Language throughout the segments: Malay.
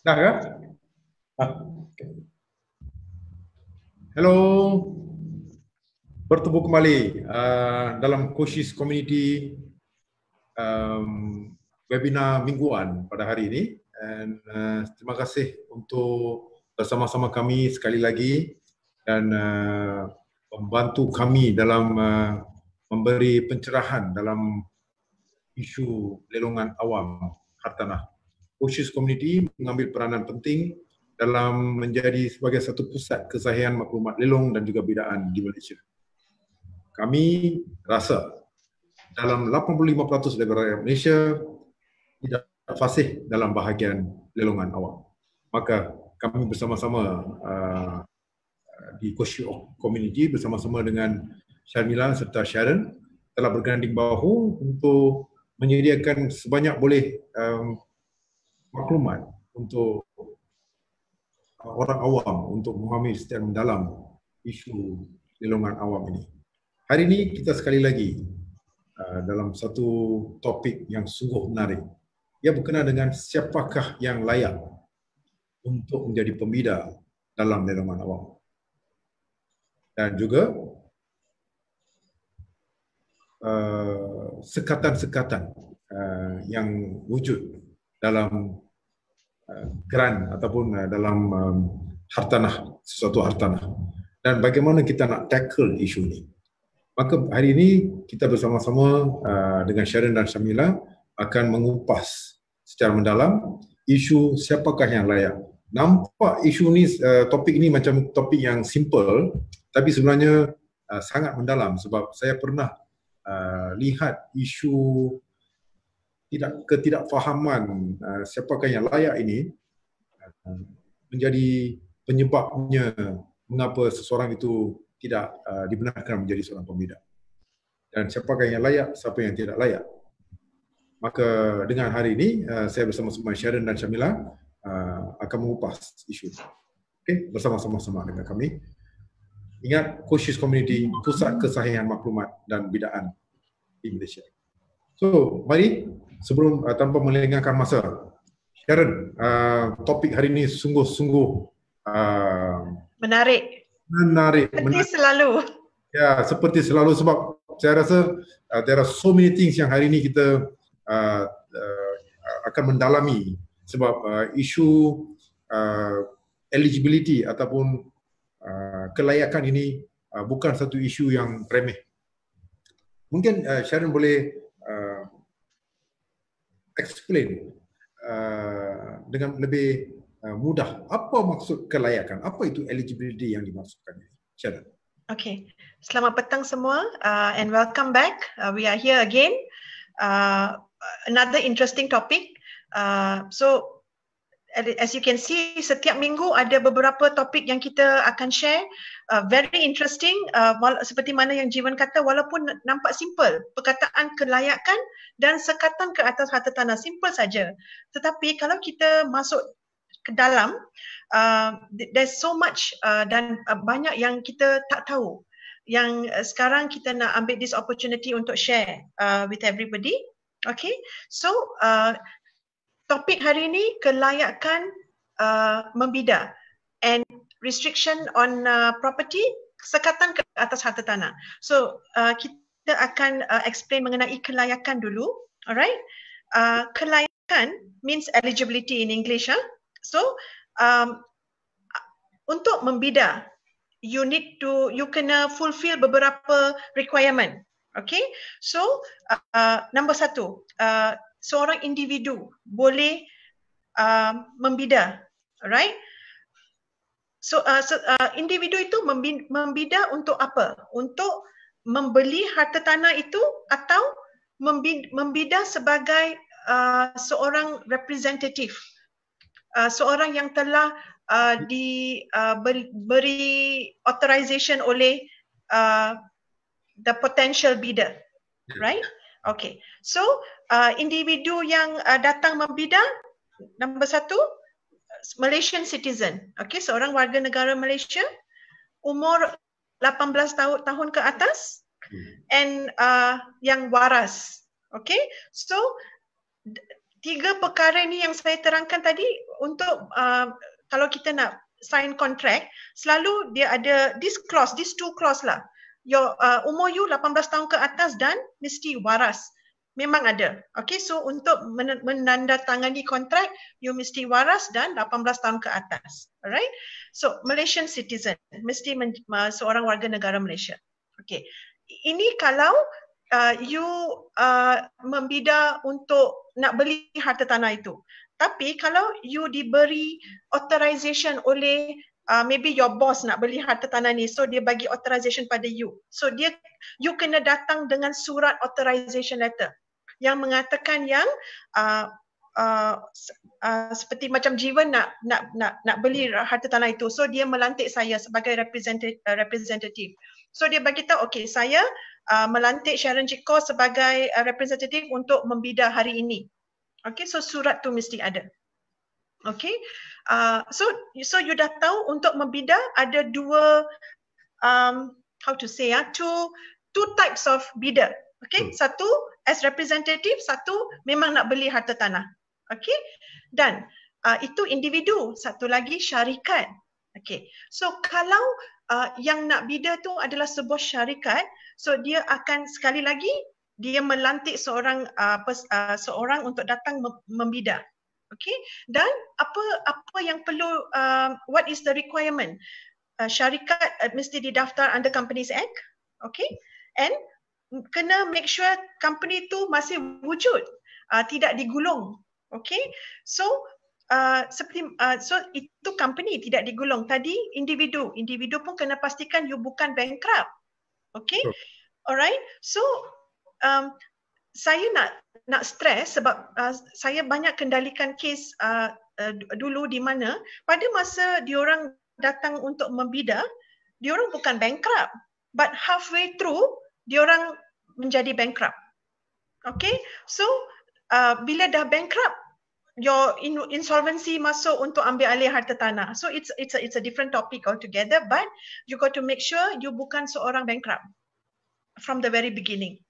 Dah ya? Ah. Hello. Bertemu kembali uh, dalam Koshis Community um, webinar mingguan pada hari ini. And uh, terima kasih untuk bersama-sama kami sekali lagi dan uh, membantu kami dalam uh, memberi pencerahan dalam isu lelongan awam hartanah Oceans Community mengambil peranan penting dalam menjadi sebagai satu pusat kesahihan maklumat lelong dan juga bidaan di Malaysia. Kami rasa dalam 85% dari rakyat Malaysia tidak fasih dalam bahagian lelongan awam. Maka kami bersama-sama uh, di Koshi Community bersama-sama dengan Sharmila serta Sharon telah berganding bahu untuk menyediakan sebanyak boleh um, maklumat untuk orang awam untuk memahami secara mendalam isu lelongan awam ini. Hari ini kita sekali lagi uh, dalam satu topik yang sungguh menarik. Ia berkenaan dengan siapakah yang layak untuk menjadi pembida dalam lelongan awam. Dan juga uh, sekatan-sekatan uh, yang wujud dalam uh, grant ataupun uh, dalam um, hartanah, sesuatu hartanah. Dan bagaimana kita nak tackle isu ini. Maka hari ini kita bersama-sama uh, dengan Sharon dan Syamila akan mengupas secara mendalam isu siapakah yang layak. Nampak isu ni, uh, topik ini macam topik yang simple tapi sebenarnya uh, sangat mendalam sebab saya pernah uh, lihat isu tidak ketidakfahaman uh, siapakah yang layak ini uh, menjadi penyebabnya mengapa seseorang itu tidak uh, dibenarkan menjadi seorang pembida. Dan siapakah yang layak, siapa yang tidak layak. Maka dengan hari ini uh, saya bersama-sama Sharon dan Syamila uh, akan mengupas isu ini. Okay, bersama-sama sama dengan kami. Ingat, Khusus Community, Pusat Kesahihan Maklumat dan Bidaan di Malaysia. So, mari sebelum uh, tanpa melengahkan masa. Sharon, uh, topik hari ini sungguh-sungguh uh, menarik. Menarik. Seperti menarik. selalu. Ya, seperti selalu sebab saya rasa uh, there are so many things yang hari ini kita uh, uh, akan mendalami sebab uh, isu uh, eligibility ataupun uh, kelayakan ini uh, bukan satu isu yang remeh. Mungkin uh, Sharon boleh uh, explain uh, dengan lebih uh, mudah apa maksud kelayakan apa itu eligibility yang dimaksudkan Sharon Okay, selamat petang semua uh, and welcome back. Uh, we are here again. Uh, another interesting topic. Uh, so as you can see setiap minggu ada beberapa topik yang kita akan share. Uh, very interesting uh, seperti mana yang Jiwan kata walaupun nampak simple perkataan kelayakan dan sekatan ke atas harta tanah simple saja. Tetapi kalau kita masuk ke dalam uh, there's so much uh, dan uh, banyak yang kita tak tahu. Yang uh, sekarang kita nak ambil this opportunity untuk share uh, with everybody. Okay? So uh, topik hari ini kelayakan uh, membida and restriction on uh, property sekatan ke atas harta tanah. So uh, kita akan uh, explain mengenai kelayakan dulu. Alright. Uh, kelayakan means eligibility in English. Huh? So um, untuk membida you need to you kena fulfill beberapa requirement. Okay. So uh, number satu uh, seorang individu boleh uh, membida, right? So, uh, so uh, individu itu membida untuk apa? Untuk membeli harta tanah itu atau membida sebagai uh, seorang representatif, uh, seorang yang telah uh, di uh, authorization oleh uh, the potential bidder, right? Okay, so uh, individu yang uh, datang membida, nombor satu, Malaysian citizen. Okay, seorang warga negara Malaysia, umur 18 tahun tahun ke atas hmm. and uh, yang waras. Okay, so tiga perkara ni yang saya terangkan tadi untuk uh, kalau kita nak sign contract selalu dia ada this clause this two clause lah your uh, umur you 18 tahun ke atas dan mesti waras. Memang ada. Okay so untuk menandatangani kontrak you mesti waras dan 18 tahun ke atas. Alright? So Malaysian citizen mesti men- seorang warga negara Malaysia. Okay. Ini kalau uh, you uh, membida untuk nak beli harta tanah itu. Tapi kalau you diberi authorization oleh uh, maybe your boss nak beli harta tanah ni so dia bagi authorization pada you. So dia you kena datang dengan surat authorization letter yang mengatakan yang uh, uh, uh, seperti macam jiwa nak nak nak nak beli harta tanah itu. So dia melantik saya sebagai representative uh, representative. So dia bagi tahu okay saya uh, melantik Sharon Chiko sebagai uh, representative untuk membida hari ini. Okay, so surat tu mesti ada. Okay, uh, so so you dah tahu untuk membida ada dua um, how to say ya, uh, two two types of bidder. Okay, hmm. satu as representative, satu memang nak beli harta tanah. Okay, dan uh, itu individu, satu lagi syarikat. Okay, so kalau uh, yang nak bida tu adalah sebuah syarikat, So dia akan sekali lagi dia melantik seorang uh, pers, uh, seorang untuk datang membida. Okay. Dan apa apa yang perlu uh, what is the requirement? Uh, syarikat uh, mesti didaftar under Companies Act. Okay. And kena make sure company tu masih wujud. Uh, tidak digulung. Okay. So Uh, seperti uh, so itu company tidak digulung tadi individu individu pun kena pastikan you bukan bankrupt Okay. Alright. So um, saya nak nak stress sebab uh, saya banyak kendalikan kes uh, uh, dulu di mana pada masa diorang datang untuk membida, diorang bukan bankrupt. But halfway through, diorang menjadi bankrupt. Okay. So uh, bila dah bankrupt, your insolvency masuk untuk ambil alih harta tanah. So it's it's a, it's a different topic altogether. But you got to make sure you bukan seorang bankrupt from the very beginning.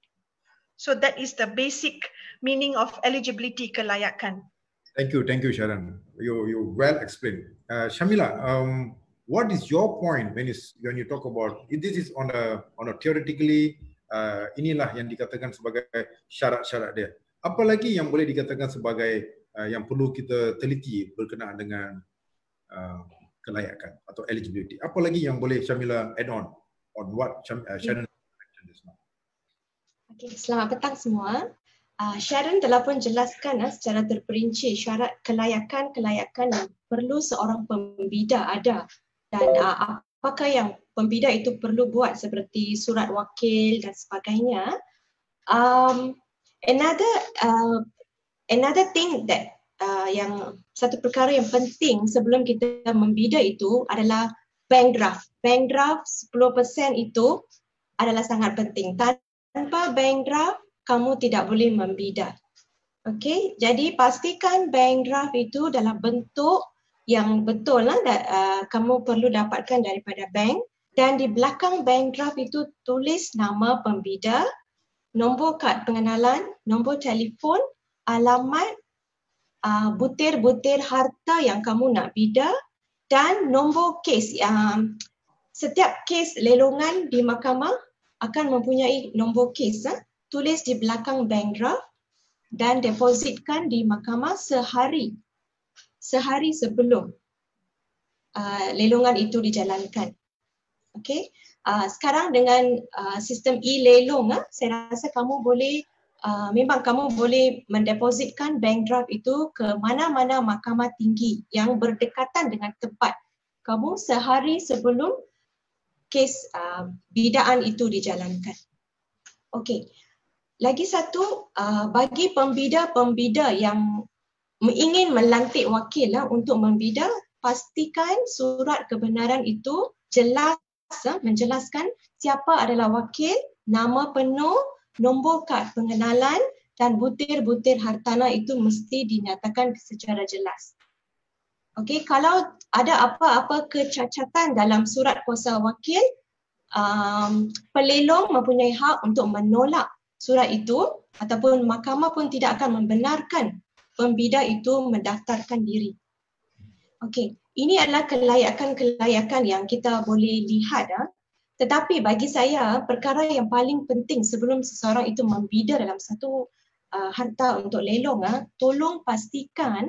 So that is the basic meaning of eligibility kelayakan. Thank you, thank you, Sharon. You you well explained. Uh, Shamila, um, what is your point when you when you talk about this is on a on a theoretically uh, inilah yang dikatakan sebagai syarat-syarat dia. Apa lagi yang boleh dikatakan sebagai uh, yang perlu kita teliti berkenaan dengan uh, kelayakan atau eligibility. Apa lagi yang boleh Syamila add on on what uh, Sharon mentioned just now? Okay, selamat petang semua. Uh, Sharon telah pun jelaskan uh, secara terperinci syarat kelayakan-kelayakan yang perlu seorang pembida ada dan uh, apakah yang pembida itu perlu buat seperti surat wakil dan sebagainya. Um, another uh, another thing that uh, yang satu perkara yang penting sebelum kita membida itu adalah bank draft. Bank draft 10% itu adalah sangat penting. Tanpa bank draft, kamu tidak boleh membida. Okay, jadi pastikan bank draft itu dalam bentuk yang betul lah uh, kamu perlu dapatkan daripada bank dan di belakang bank draft itu tulis nama pembida, nombor kad pengenalan, nombor telefon alamat uh, butir-butir harta yang kamu nak bida dan nombor kes. Um, setiap kes lelongan di mahkamah akan mempunyai nombor kes. Uh, tulis di belakang bank draft dan depositkan di mahkamah sehari sehari sebelum uh, lelongan itu dijalankan. Okay. Uh, sekarang dengan uh, sistem e-lelong, uh, saya rasa kamu boleh uh, memang kamu boleh mendepositkan bank draft itu ke mana-mana mahkamah tinggi yang berdekatan dengan tempat kamu sehari sebelum kes uh, bidaan itu dijalankan. Okey. Lagi satu uh, bagi pembida-pembida yang ingin melantik wakil lah untuk membida pastikan surat kebenaran itu jelas uh, menjelaskan siapa adalah wakil, nama penuh, nombor kad pengenalan dan butir-butir hartanah itu mesti dinyatakan secara jelas. Okey, kalau ada apa-apa kecacatan dalam surat kuasa wakil, um, pelelong mempunyai hak untuk menolak surat itu ataupun mahkamah pun tidak akan membenarkan pembida itu mendaftarkan diri. Okey, ini adalah kelayakan-kelayakan yang kita boleh lihat. Ha? Tetapi bagi saya, perkara yang paling penting sebelum seseorang itu membida dalam satu uh, harta untuk lelong, ha? tolong pastikan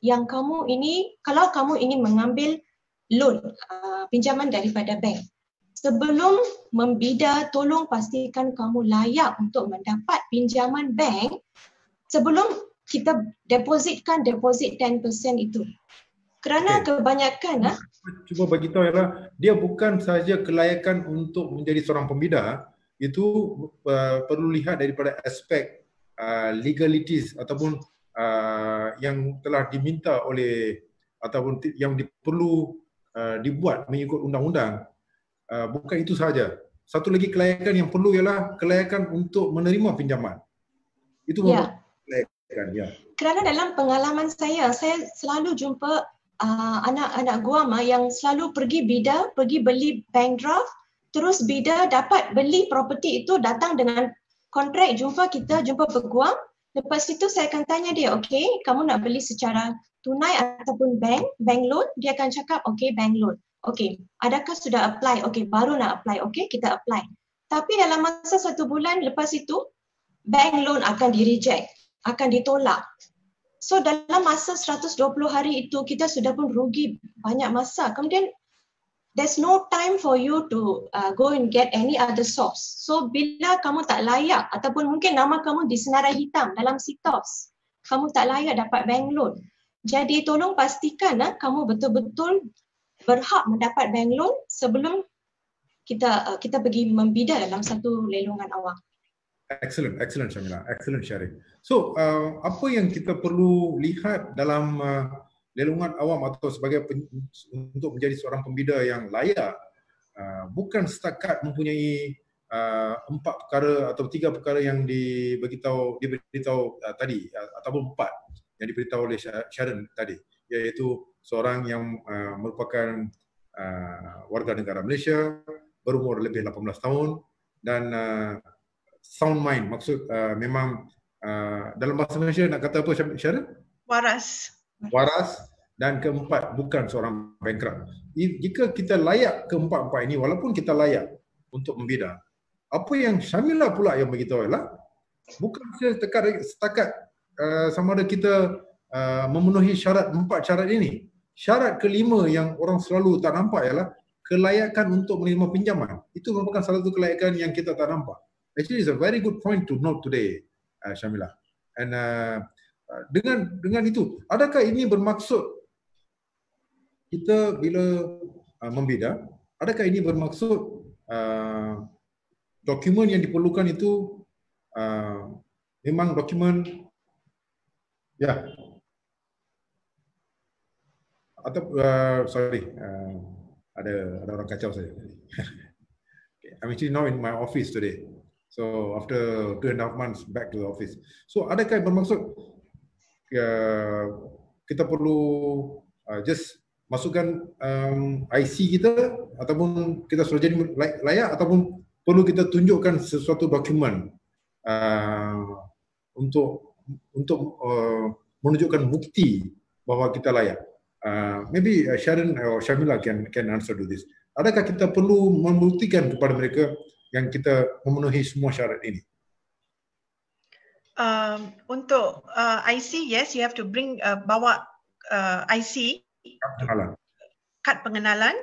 yang kamu ini, kalau kamu ingin mengambil loan, uh, pinjaman daripada bank, sebelum membida, tolong pastikan kamu layak untuk mendapat pinjaman bank sebelum kita depositkan deposit 10% itu. Kerana okay. kebanyakan ah cuba bagi tahu ialah dia bukan sahaja kelayakan untuk menjadi seorang pembida itu uh, perlu lihat daripada aspek uh, legalities ataupun uh, yang telah diminta oleh ataupun yang diperlu uh, dibuat mengikut undang-undang uh, bukan itu sahaja satu lagi kelayakan yang perlu ialah kelayakan untuk menerima pinjaman itu ya. kelayakan ya kerana dalam pengalaman saya saya selalu jumpa uh, anak-anak guam yang selalu pergi bida, pergi beli bank draft, terus bida dapat beli property itu datang dengan kontrak jumpa kita, jumpa peguam. Lepas itu saya akan tanya dia, okay, kamu nak beli secara tunai ataupun bank, bank loan, dia akan cakap, okay, bank loan. Okay, adakah sudah apply? Okay, baru nak apply. Okay, kita apply. Tapi dalam masa satu bulan lepas itu, bank loan akan di reject, akan ditolak. So dalam masa 120 hari itu kita sudah pun rugi banyak masa. Kemudian there's no time for you to uh, go and get any other source. So bila kamu tak layak ataupun mungkin nama kamu di senarai hitam dalam sitos, kamu tak layak dapat bank loan. Jadi tolong pastikan uh, kamu betul-betul berhak mendapat bank loan sebelum kita uh, kita pergi membida dalam satu lelongan awam. Excellent, excellent Syamila. Excellent sharing. So, uh, apa yang kita perlu lihat dalam uh, lelungan awam atau sebagai pen, untuk menjadi seorang pembida yang layak uh, bukan setakat mempunyai uh, empat perkara atau tiga perkara yang diberitahu diberitahu uh, tadi uh, ataupun empat yang diberitahu oleh Sharon tadi iaitu seorang yang uh, merupakan uh, warga negara Malaysia berumur lebih 18 tahun dan uh, sound mind maksud uh, memang uh, dalam bahasa Malaysia nak kata apa Syara? Waras. Waras dan keempat bukan seorang bankrupt. Jika kita layak keempat-empat ini walaupun kita layak untuk membida, apa yang Syamila pula yang beritahu ialah bukan setakat setakat uh, sama ada kita uh, memenuhi syarat empat syarat ini. Syarat kelima yang orang selalu tak nampak ialah kelayakan untuk menerima pinjaman. Itu merupakan salah satu kelayakan yang kita tak nampak. Actually, it's a very good point to note today, uh, Shamila. And uh, dengan dengan itu, adakah ini bermaksud kita bila uh, membida, adakah ini bermaksud uh, dokumen yang diperlukan itu uh, memang dokumen ya yeah. atau uh, sorry uh, ada ada orang kacau saya. I'm actually now in my office today. So after two and a half months back to the office. So adakah bermaksud uh, kita perlu uh, just masukkan um, IC kita ataupun kita sudah jadi layak ataupun perlu kita tunjukkan sesuatu dokumen uh, untuk untuk uh, menunjukkan bukti bahawa kita layak. Uh, maybe uh, Sharon or Shamila can can answer to this. Adakah kita perlu membuktikan kepada mereka yang kita memenuhi semua syarat ini? Um, untuk uh, IC, yes, you have to bring uh, bawa uh, IC, kad pengenalan. kad pengenalan.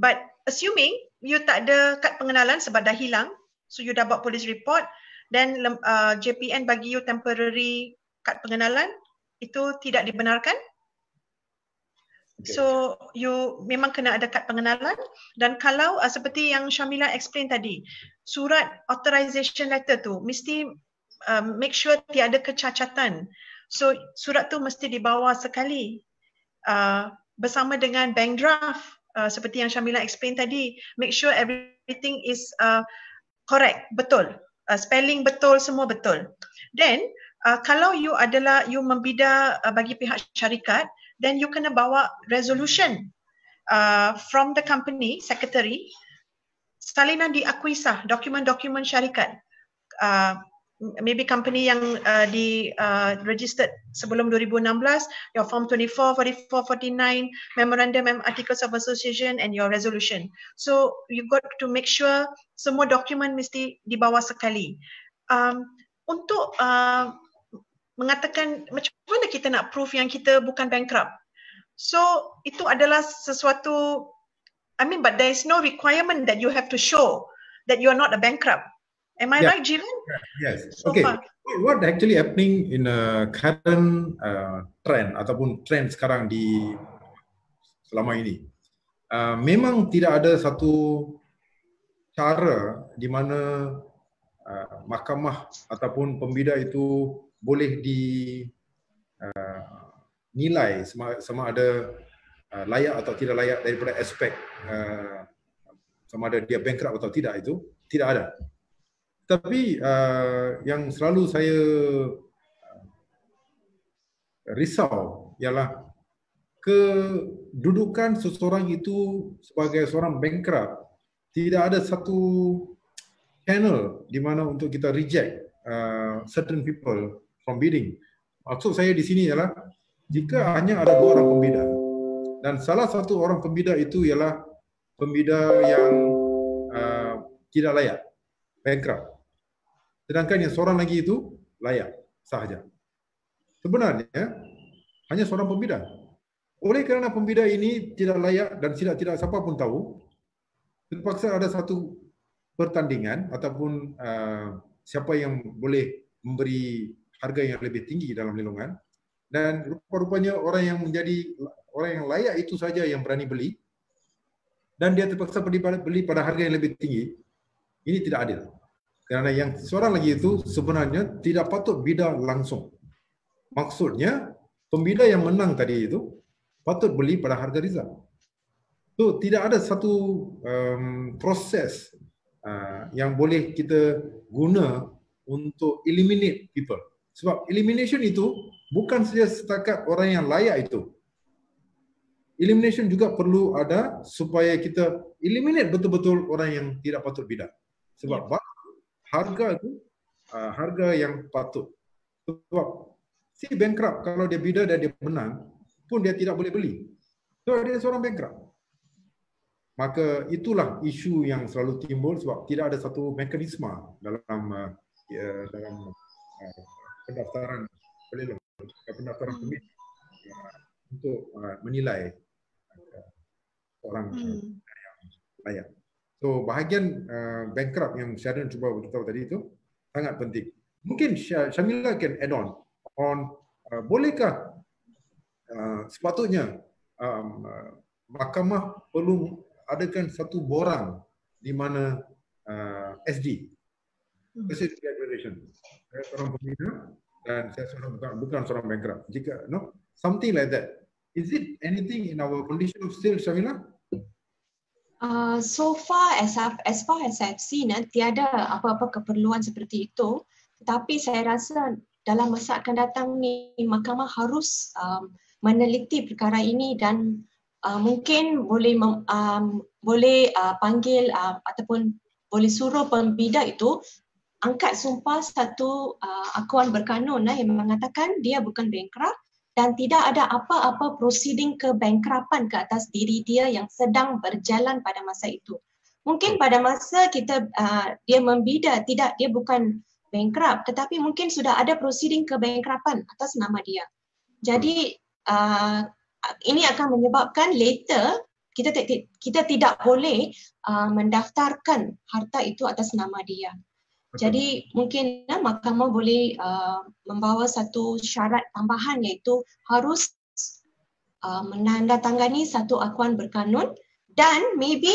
But assuming you tak ada kad pengenalan sebab dah hilang, so you dah buat police report, then uh, JPN bagi you temporary kad pengenalan, itu tidak dibenarkan. So you memang kena ada kad pengenalan dan kalau uh, seperti yang Syamila explain tadi, surat authorization letter tu mesti uh, make sure tiada kecacatan. So surat tu mesti dibawa sekali uh, bersama dengan bank draft uh, seperti yang Syamila explain tadi, make sure everything is uh, correct, betul. Uh, spelling betul, semua betul. Then uh, kalau you adalah you membida uh, bagi pihak syarikat, then you kena bawa resolution uh, from the company secretary salinan diakui sah dokumen-dokumen syarikat uh, maybe company yang uh, di uh, registered sebelum 2016 your form 24 44 49 memorandum and articles of association and your resolution. So you got to make sure semua dokumen mesti dibawa sekali. Um, untuk uh, mengatakan macam mana kita nak proof yang kita bukan bankrupt? So itu adalah sesuatu i mean but there is no requirement that you have to show that you are not a bankrupt Am I yeah. right, Jivan? Yes. So okay. Far. What actually happening in a current uh, trend ataupun trend sekarang di selama ini? Uh, memang tidak ada satu cara di mana uh, mahkamah ataupun pembida itu boleh di uh, nilai sama, sama ada uh, layak atau tidak layak daripada aspek uh, sama ada dia bankrupt atau tidak itu tidak ada. Tapi uh, yang selalu saya uh, risau ialah kedudukan seseorang itu sebagai seorang bankrupt tidak ada satu channel di mana untuk kita reject uh, certain people from bidding. Maksud saya di sini ialah jika hanya ada dua orang pembida dan salah satu orang pembida itu ialah pembida yang uh, tidak layak, bankrupt. Sedangkan yang seorang lagi itu layak sahaja. Sebenarnya hanya seorang pembida. Oleh kerana pembida ini tidak layak dan tidak tidak siapa pun tahu, terpaksa ada satu pertandingan ataupun uh, siapa yang boleh memberi harga yang lebih tinggi dalam lindungan dan rupa-rupanya orang yang menjadi orang yang layak itu saja yang berani beli dan dia terpaksa beli pada harga yang lebih tinggi ini tidak adil kerana yang seorang lagi itu sebenarnya tidak patut bida langsung. Maksudnya, pembida yang menang tadi itu patut beli pada harga rizal. So, tidak ada satu um, proses uh, yang boleh kita guna untuk eliminate people. Sebab elimination itu bukan saja setakat orang yang layak itu. Elimination juga perlu ada supaya kita eliminate betul-betul orang yang tidak patut bidak. Sebab yeah harga itu uh, harga yang patut. Sebab si bankrupt kalau dia bidar dan dia menang pun dia tidak boleh beli. So dia seorang bankrupt. Maka itulah isu yang selalu timbul sebab tidak ada satu mekanisme dalam uh, dalam uh, pendaftaran pelilong, pendaftaran pemilih uh, untuk uh, menilai uh, orang hmm. yang layak. So bahagian uh, bankrupt yang Sharon cuba beritahu tadi itu sangat penting. Mungkin Syamila can add on on uh, bolehkah uh, sepatutnya um, uh, mahkamah perlu adakan satu borang di mana uh, SD Asset Declaration saya seorang pembina dan saya seorang bukan, bukan seorang bankrupt. Jika no something like that. Is it anything in our condition of still Syamila? Uh, so far as as far as I've seen eh, tiada apa-apa keperluan seperti itu. Tetapi saya rasa dalam masa akan datang ni mahkamah harus um, meneliti perkara ini dan uh, mungkin boleh mem, um, boleh uh, panggil uh, ataupun boleh suruh pembida itu angkat sumpah satu uh, akuan berkanun eh, yang mengatakan dia bukan bankrupt dan tidak ada apa-apa proceeding ke bankruptan ke atas diri dia yang sedang berjalan pada masa itu. Mungkin pada masa kita uh, dia membida tidak dia bukan bankrupt tetapi mungkin sudah ada proceeding ke bankruptan atas nama dia. Jadi uh, ini akan menyebabkan later kita kita tidak boleh uh, mendaftarkan harta itu atas nama dia. Jadi mungkin ya, mahkamah boleh uh, membawa satu syarat tambahan iaitu harus uh, menandatangani satu akuan berkanun dan maybe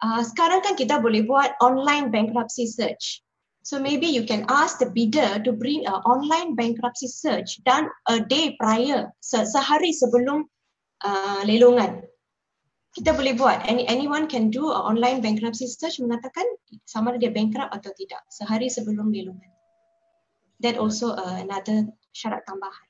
uh, sekarang kan kita boleh buat online bankruptcy search. So maybe you can ask the bidder to bring a online bankruptcy search dan a day prior se- sehari sebelum uh, lelongan kita boleh buat any anyone can do a online bankruptcy search mengatakan sama ada dia bankrupt atau tidak sehari sebelum belungan that also uh, another syarat tambahan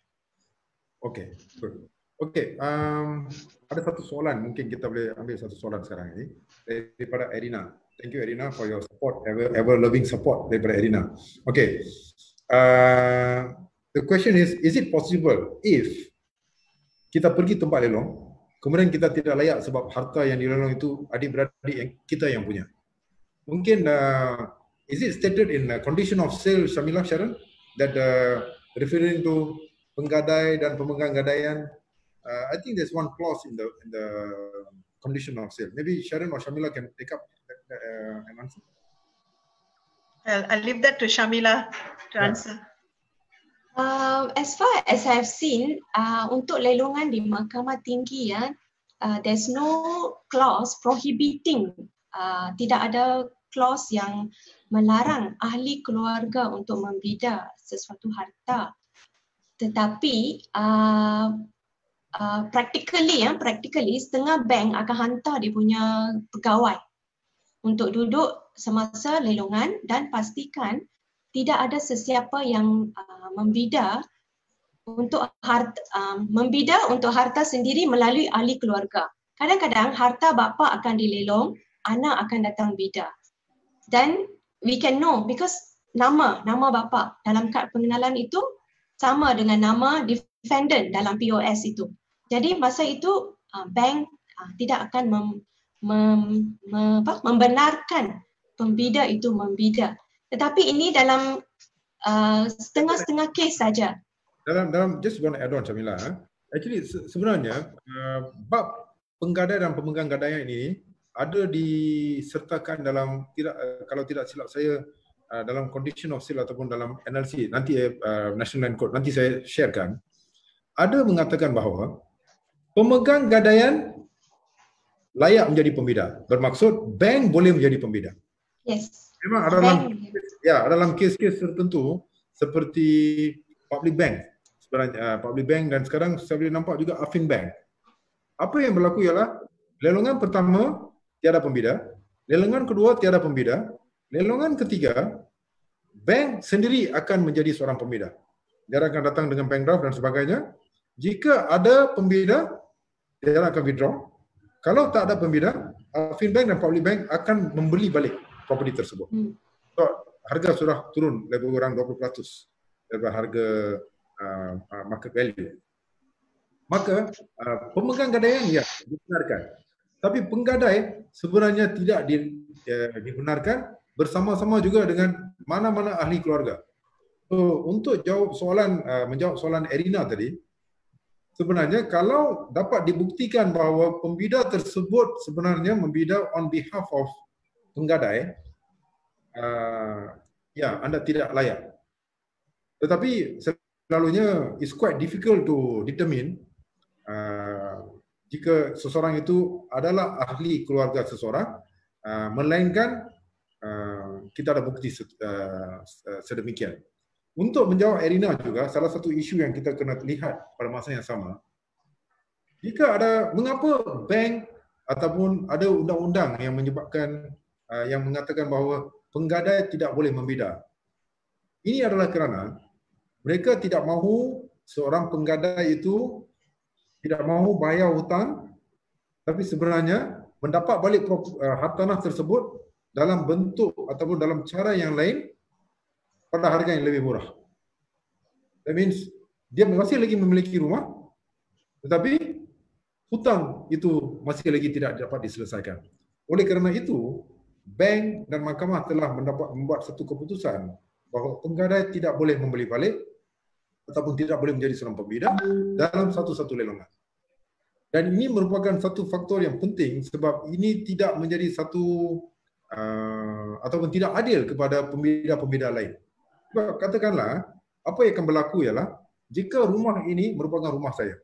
okay good Okay, um, ada satu soalan mungkin kita boleh ambil satu soalan sekarang ini daripada Erina. Thank you Erina for your support, ever ever loving support daripada Erina. Okay, uh, the question is, is it possible if kita pergi tempat lelong, kemudian kita tidak layak sebab harta yang dilelong itu adik-beradik yang kita yang punya? Mungkin uh, is it stated in the condition of sale Shamila Sharon that uh, referring to penggadai dan pemegang gadaian uh, I think there's one clause in the in the condition of sale. Maybe Sharon or Shamila can take up that, uh, an answer. I'll, I'll leave that to Shamila to yeah. answer. Uh, as far as I've seen, uh, untuk lelongan di Mahkamah Tinggi ya, uh, there's no clause prohibiting, uh, tidak ada clause yang melarang ahli keluarga untuk membida sesuatu harta. Tetapi uh, Uh, practically ya practically setengah bank akan hantar dia punya pegawai untuk duduk semasa lelongan dan pastikan tidak ada sesiapa yang uh, membida untuk harta um, membida untuk harta sendiri melalui ahli keluarga. Kadang-kadang harta bapa akan dilelong, anak akan datang bida. Dan we can know because nama nama bapa dalam kad pengenalan itu sama dengan nama defendant dalam POS itu. Jadi masa itu uh, bank uh, tidak akan mem, mem, mem, apa, membenarkan pembida itu membida. Tetapi ini dalam uh, setengah-setengah kes saja. Dalam dalam just want to add on Jamila. Eh? Actually se- sebenarnya uh, bab penggadai dan pemegang gadaian ini ada disertakan dalam tidak uh, kalau tidak silap saya uh, dalam condition of sale ataupun dalam NLC nanti uh, National Land Court nanti saya sharekan ada mengatakan bahawa pemegang gadaian layak menjadi pembida. Bermaksud bank boleh menjadi pembida. Yes. Memang ada dalam ya, dalam kes-kes tertentu seperti public bank sebenarnya uh, public bank dan sekarang saya boleh nampak juga Afin Bank. Apa yang berlaku ialah lelongan pertama tiada pembida, lelongan kedua tiada pembida, lelongan ketiga bank sendiri akan menjadi seorang pembida. Dia akan datang dengan bank draft dan sebagainya. Jika ada pembida, dia akan withdraw. Kalau tak ada pembina, Finbank dan Public Bank akan membeli balik properti tersebut. Hmm. So, harga sudah turun lebih kurang 20% daripada harga uh, uh, market value. Maka uh, pemegang gadaian ya dibenarkan. Tapi penggadai sebenarnya tidak di, uh, dibenarkan bersama-sama juga dengan mana-mana ahli keluarga. So, untuk jawab soalan uh, menjawab soalan Erina tadi, sebenarnya kalau dapat dibuktikan bahawa pembida tersebut sebenarnya membida on behalf of penggadai, uh, ya anda tidak layak. Tetapi selalunya it's quite difficult to determine uh, jika seseorang itu adalah ahli keluarga seseorang, uh, melainkan uh, kita ada bukti uh, sedemikian. Untuk menjawab Erina juga, salah satu isu yang kita kena lihat pada masa yang sama, jika ada mengapa bank ataupun ada undang-undang yang menyebabkan yang mengatakan bahawa penggadai tidak boleh membida. Ini adalah kerana mereka tidak mahu seorang penggadai itu tidak mahu bayar hutang tapi sebenarnya mendapat balik uh, hartanah tersebut dalam bentuk ataupun dalam cara yang lain pada harga yang lebih murah. That means dia masih lagi memiliki rumah tetapi hutang itu masih lagi tidak dapat diselesaikan. Oleh kerana itu, bank dan mahkamah telah mendapat membuat satu keputusan bahawa penggadai tidak boleh membeli balik ataupun tidak boleh menjadi seorang pembida dalam satu-satu lelongan. Dan ini merupakan satu faktor yang penting sebab ini tidak menjadi satu uh, ataupun tidak adil kepada pembida-pembida lain. Sebab katakanlah, apa yang akan berlaku ialah jika rumah ini merupakan rumah saya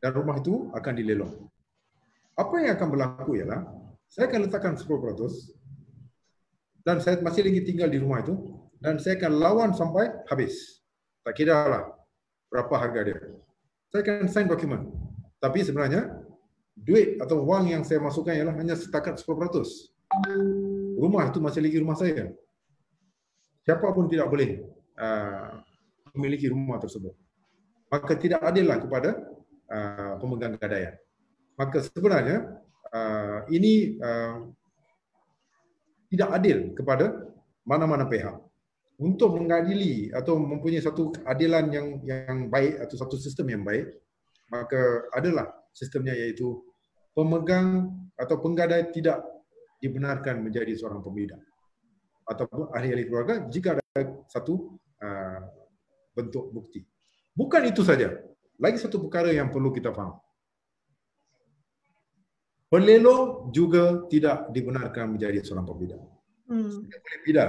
dan rumah itu akan dilelong. Apa yang akan berlaku ialah saya akan letakkan 10% dan saya masih lagi tinggal di rumah itu dan saya akan lawan sampai habis. Tak kira lah berapa harga dia. Saya akan sign dokumen. Tapi sebenarnya duit atau wang yang saya masukkan ialah hanya setakat 10%. Rumah itu masih lagi rumah saya siapa pun tidak boleh uh, memiliki rumah tersebut. maka tidak adillah kepada uh, pemegang gadaian. Maka sebenarnya uh, ini uh, tidak adil kepada mana-mana pihak untuk mengadili atau mempunyai satu keadilan yang yang baik atau satu sistem yang baik maka adalah sistemnya iaitu pemegang atau penggadai tidak dibenarkan menjadi seorang pembina ataupun ahli-ahli keluarga jika ada satu uh, bentuk bukti. Bukan itu saja. Lagi satu perkara yang perlu kita faham. Pelelong juga tidak dibenarkan menjadi seorang pembina. Hmm. Saya boleh bida.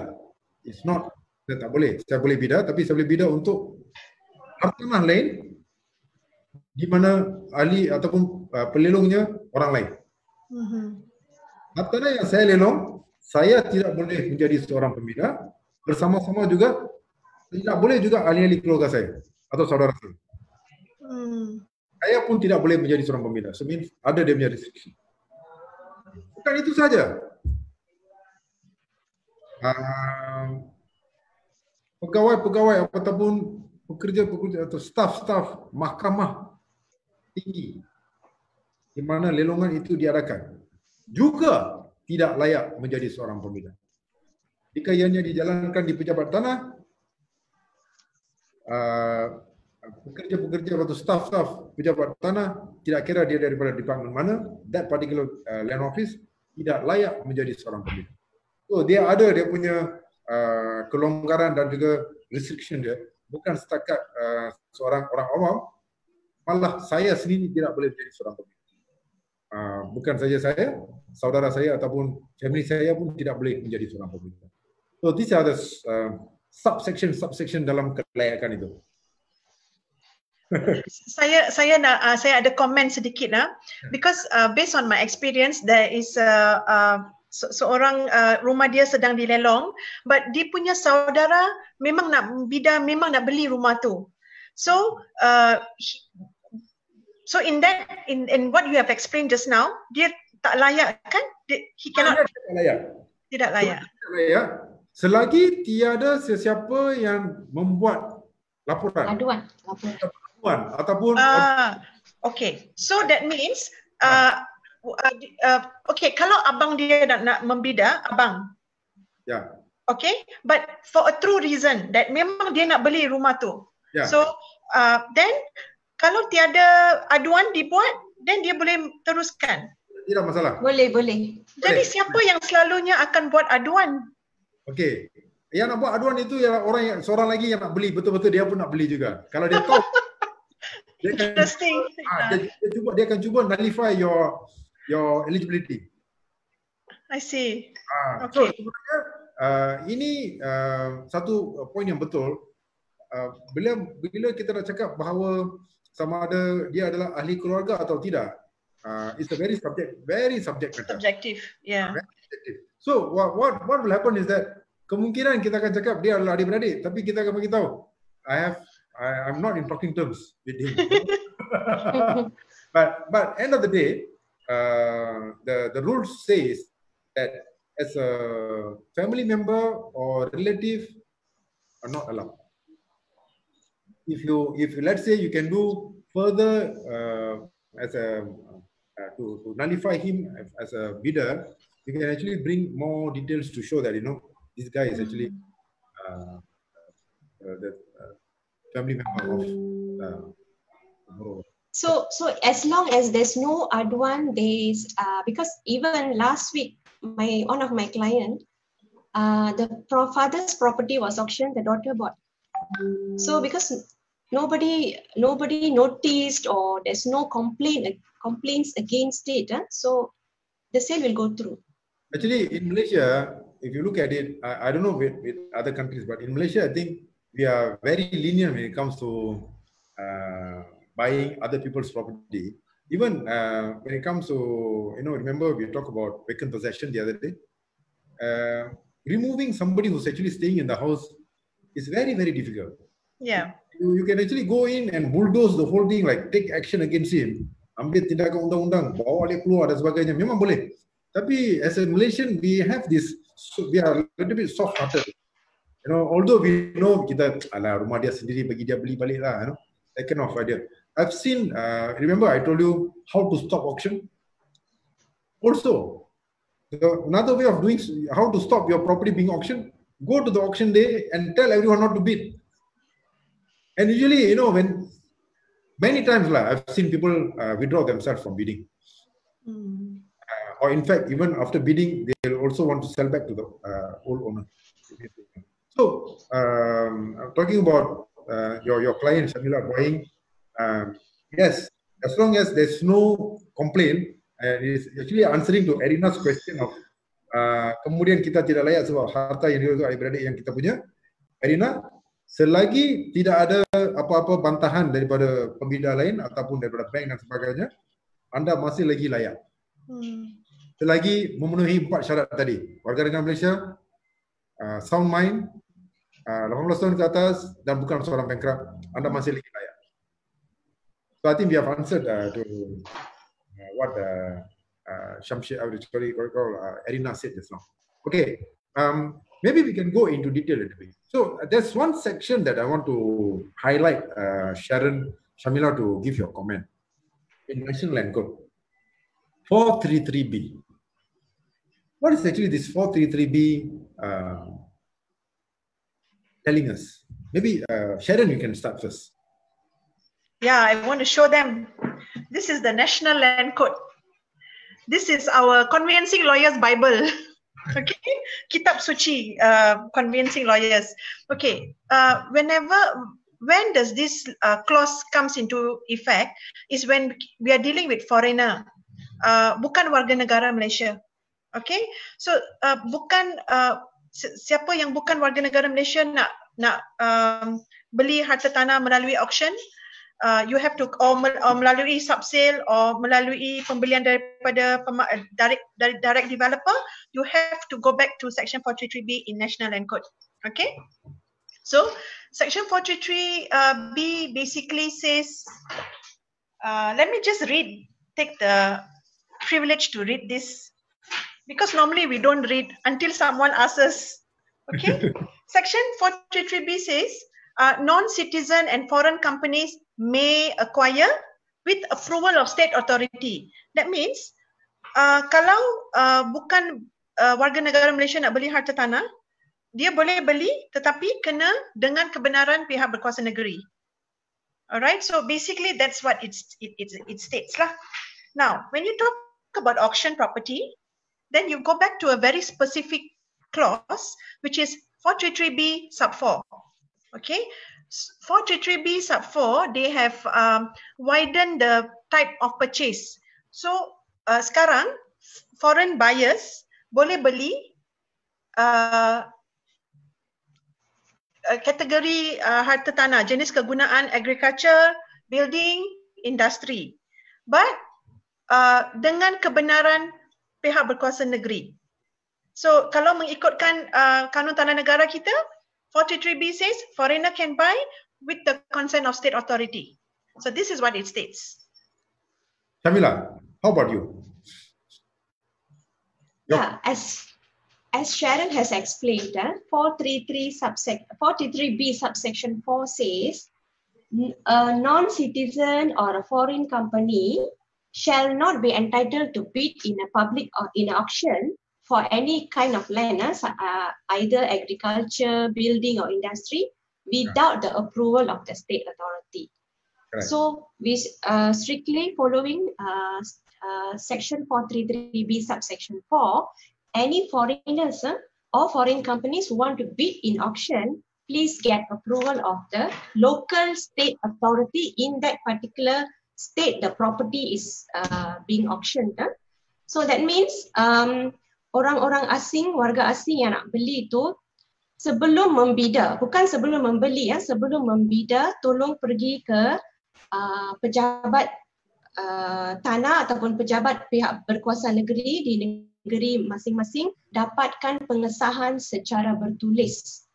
It's not saya tak boleh. Saya boleh bida tapi saya boleh bida untuk hartanah lain di mana ahli ataupun uh, pelelongnya orang lain. Hmm. Hartanah yang saya lelong, saya tidak boleh menjadi seorang pembina bersama-sama juga tidak boleh juga ahli-ahli keluarga saya atau saudara saya. Hmm. Saya pun tidak boleh menjadi seorang pembina. So ada dia punya restriction. Bukan itu saja. Uh, pegawai-pegawai ataupun pekerja-pekerja atau staf-staf mahkamah tinggi di mana lelongan itu diadakan juga tidak layak menjadi seorang pembina. Jika ianya dijalankan di pejabat tanah, uh, pekerja-pekerja atau staf-staf pejabat tanah tidak kira dia daripada department mana, that particular uh, land office tidak layak menjadi seorang pembina. So dia ada dia punya uh, kelonggaran dan juga restriction dia bukan setakat uh, seorang orang awam malah saya sendiri tidak boleh menjadi seorang pembina. Uh, bukan saja saya, saudara saya ataupun family saya pun tidak boleh menjadi seorang pembina. So these are the uh, subsection subsection dalam kelayakan itu. saya saya nak uh, saya ada komen sedikit lah because uh, based on my experience there is a uh, se- seorang uh, rumah dia sedang dilelong but dia punya saudara memang nak bida memang nak beli rumah tu. So uh, so in that in in what you have explained just now dia tak layak kan? Dia, he cannot tidak layak. Tidak layak. Tidak layak. Selagi tiada sesiapa yang membuat laporan. Aduan. Laporan puan ataupun uh, okay. So that means uh, uh, uh, okay kalau abang dia nak nak membida abang. Ya. Yeah. okay but for a true reason that memang dia nak beli rumah tu. Yeah. so uh, then kalau tiada aduan dibuat then dia boleh teruskan. Tidak masalah. Boleh boleh. Jadi boleh. siapa yang selalunya akan buat aduan? Okay. Yang nak buat aduan itu ialah orang yang seorang lagi yang nak beli. Betul-betul dia pun nak beli juga. Kalau dia tahu dia akan, Interesting. Ah, dia, dia, cuba, dia akan cuba nullify your your eligibility. I see. Ah, okay. So sebenarnya uh, ini uh, satu point yang betul. Uh, bila bila kita nak cakap bahawa sama ada dia adalah ahli keluarga atau tidak, uh, it's a very subject, very subjective. Subjective, yeah. Very subjective. So what what what will happen is that kemungkinan kita akan cakap dia adalah adik-beradik, tapi kita akan beritahu, I have I, I'm not in talking terms with him. but but end of the day, uh, the the rule says that as a family member or relative are not allowed. If you if you, let's say you can do further uh, as a uh, to, to nullify him as a bidder, you can actually bring more details to show that you know this guy is actually uh, uh, the family member of uh, So, so as long as there's no aduan, there's uh, because even last week, my one of my client, uh, the pro- father's property was auctioned, the daughter bought. So because nobody nobody noticed or there's no complaint complaints against it, huh? so the sale will go through. Actually, in Malaysia, if you look at it, I, I don't know with, with other countries, but in Malaysia, I think we are very lenient when it comes to uh, buying other people's property. Even uh, when it comes to, you know, remember we talked about vacant possession the other day. Uh, removing somebody who's actually staying in the house is very, very difficult. Yeah. You, you can actually go in and bulldoze the whole thing, like take action against him. Ambil tindakan undang-undang, bawa dia keluar dan sebagainya. Memang boleh. Tapi as a Malaysian, we have this, we are a little bit soft-hearted. You know, although we know kita, alah rumah dia sendiri bagi dia beli balik lah, you know. that kind of idea. I've seen, uh, remember I told you how to stop auction? Also, the, another way of doing how to stop your property being auctioned, go to the auction day and tell everyone not to bid. And usually, you know, when many times like, I've seen people uh, withdraw themselves from bidding. Mm. Uh, or in fact, even after bidding, they'll also want to sell back to the uh, old owner. So, um, talking about uh, your, your client, Shamila, buying, um, yes, as long as there's no complaint, and it's actually answering to Erina's question of uh, kemudian kita tidak layak sebab harta yang diurus adik-beradik yang kita punya. Erina, selagi tidak ada apa-apa bantahan daripada pembina lain ataupun daripada bank dan sebagainya, anda masih lagi layak. Hmm. Selagi memenuhi empat syarat tadi. Warga negara Malaysia, uh, sound mind, uh, 18 tahun ke atas dan bukan seorang bankrupt, anda masih lagi layak. So I think we have answered uh, to uh, what uh, uh, Shamshir, I would call, call uh, Erina said just now. Okay, um, maybe we can go into detail a little bit. So uh, there's one section that I want to highlight, uh, Sharon, Shamila, to give your comment. In National Land Code, 433B. What is actually this 433B uh, telling us? Maybe uh, Sharon, you can start first. Yeah, I want to show them. This is the National Land Code. This is our conveyancing lawyers Bible. okay kitab suci uh, convincing lawyers okay uh, whenever when does this uh, clause comes into effect is when we are dealing with foreigner uh, bukan warga negara Malaysia okay so uh, bukan uh, siapa yang bukan warga negara Malaysia nak nak um, beli harta tanah melalui auction uh, you have to or, or melalui subsale or melalui pembelian daripada uh, direct dari direct developer you have to go back to section 433b in national land code. Okay? So section 433b uh, basically says uh, let me just read take the privilege to read this because normally we don't read until someone asks us okay section 43b says uh, non-citizen and foreign companies may acquire with approval of state authority. That means uh, kalau uh, bukan uh, warga negara Malaysia nak beli harta tanah, dia boleh beli tetapi kena dengan kebenaran pihak berkuasa negeri. Alright, so basically that's what it's, it, it, it states lah. Now, when you talk about auction property, then you go back to a very specific clause, which is 433B sub 4. Okay, for T3B sub 4, they have um, widened the type of purchase. So uh, sekarang foreign buyers boleh beli uh, uh, kategori uh, harta tanah, jenis kegunaan agriculture, building, industry. But uh, dengan kebenaran pihak berkuasa negeri. So kalau mengikutkan uh, kanun tanah negara kita, 43B says foreigner can buy with the consent of state authority. So this is what it states. Shamila, how about you? Yeah, as as Sharon has explained, uh, 433 subsec 43B subsection 4 says a non-citizen or a foreign company shall not be entitled to bid in a public or in auction for any kind of land, uh, either agriculture, building or industry, without the approval of the state authority. Correct. So we uh, strictly following uh, uh, section 433B subsection 4, any foreigners uh, or foreign companies who want to bid in auction, please get approval of the local state authority in that particular state the property is uh, being auctioned. Uh. So that means um, orang-orang asing, warga asing yang nak beli tu sebelum membida, bukan sebelum membeli ya, sebelum membida tolong pergi ke uh, pejabat uh, tanah ataupun pejabat pihak berkuasa negeri di negeri masing-masing dapatkan pengesahan secara bertulis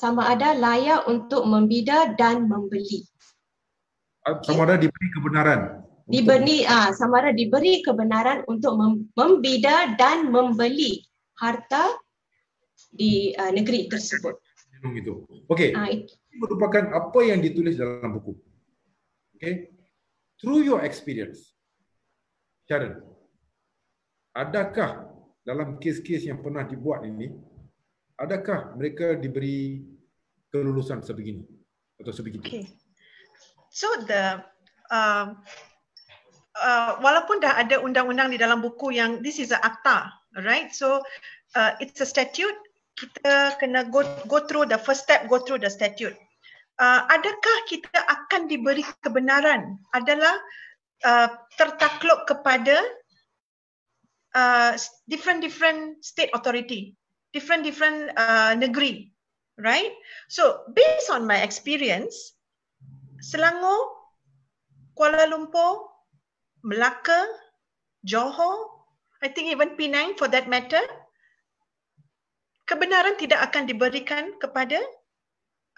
sama ada layak untuk membida dan membeli. Sama ada diberi kebenaran diberi ah sama ada diberi kebenaran untuk membida dan membeli harta di uh, negeri tersebut. Itu. Okey. Ah, itu merupakan apa yang ditulis dalam buku. Okay, through your experience, Sharon, adakah dalam kes-kes yang pernah dibuat ini, adakah mereka diberi kelulusan sebegini atau sebegitu? Okay. So the uh, uh, walaupun dah ada undang-undang di dalam buku yang this is a akta, right? So uh, it's a statute. Kita kena go go through the first step, go through the statute. Uh, adakah kita akan diberi kebenaran adalah uh, tertakluk kepada uh, different different state authority, different different uh, negeri, right? So based on my experience, Selangor, Kuala Lumpur, Melaka, Johor, I think even Penang for that matter, kebenaran tidak akan diberikan kepada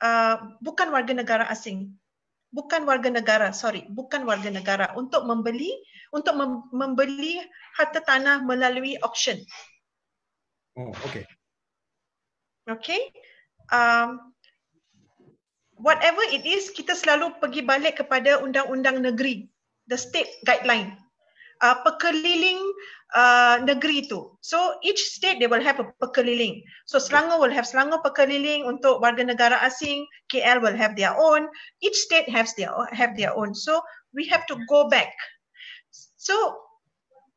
uh, bukan warga negara asing. Bukan warga negara, sorry, bukan warga negara untuk membeli untuk mem- membeli harta tanah melalui auction. Oh, okay. Okay. Um, whatever it is, kita selalu pergi balik kepada undang-undang negeri, the state guideline. Uh, pekeliling uh, negeri itu. So each state they will have a pekeliling. So Selangor will have Selangor pekeliling untuk warga negara asing. KL will have their own. Each state has their have their own. So we have to go back. So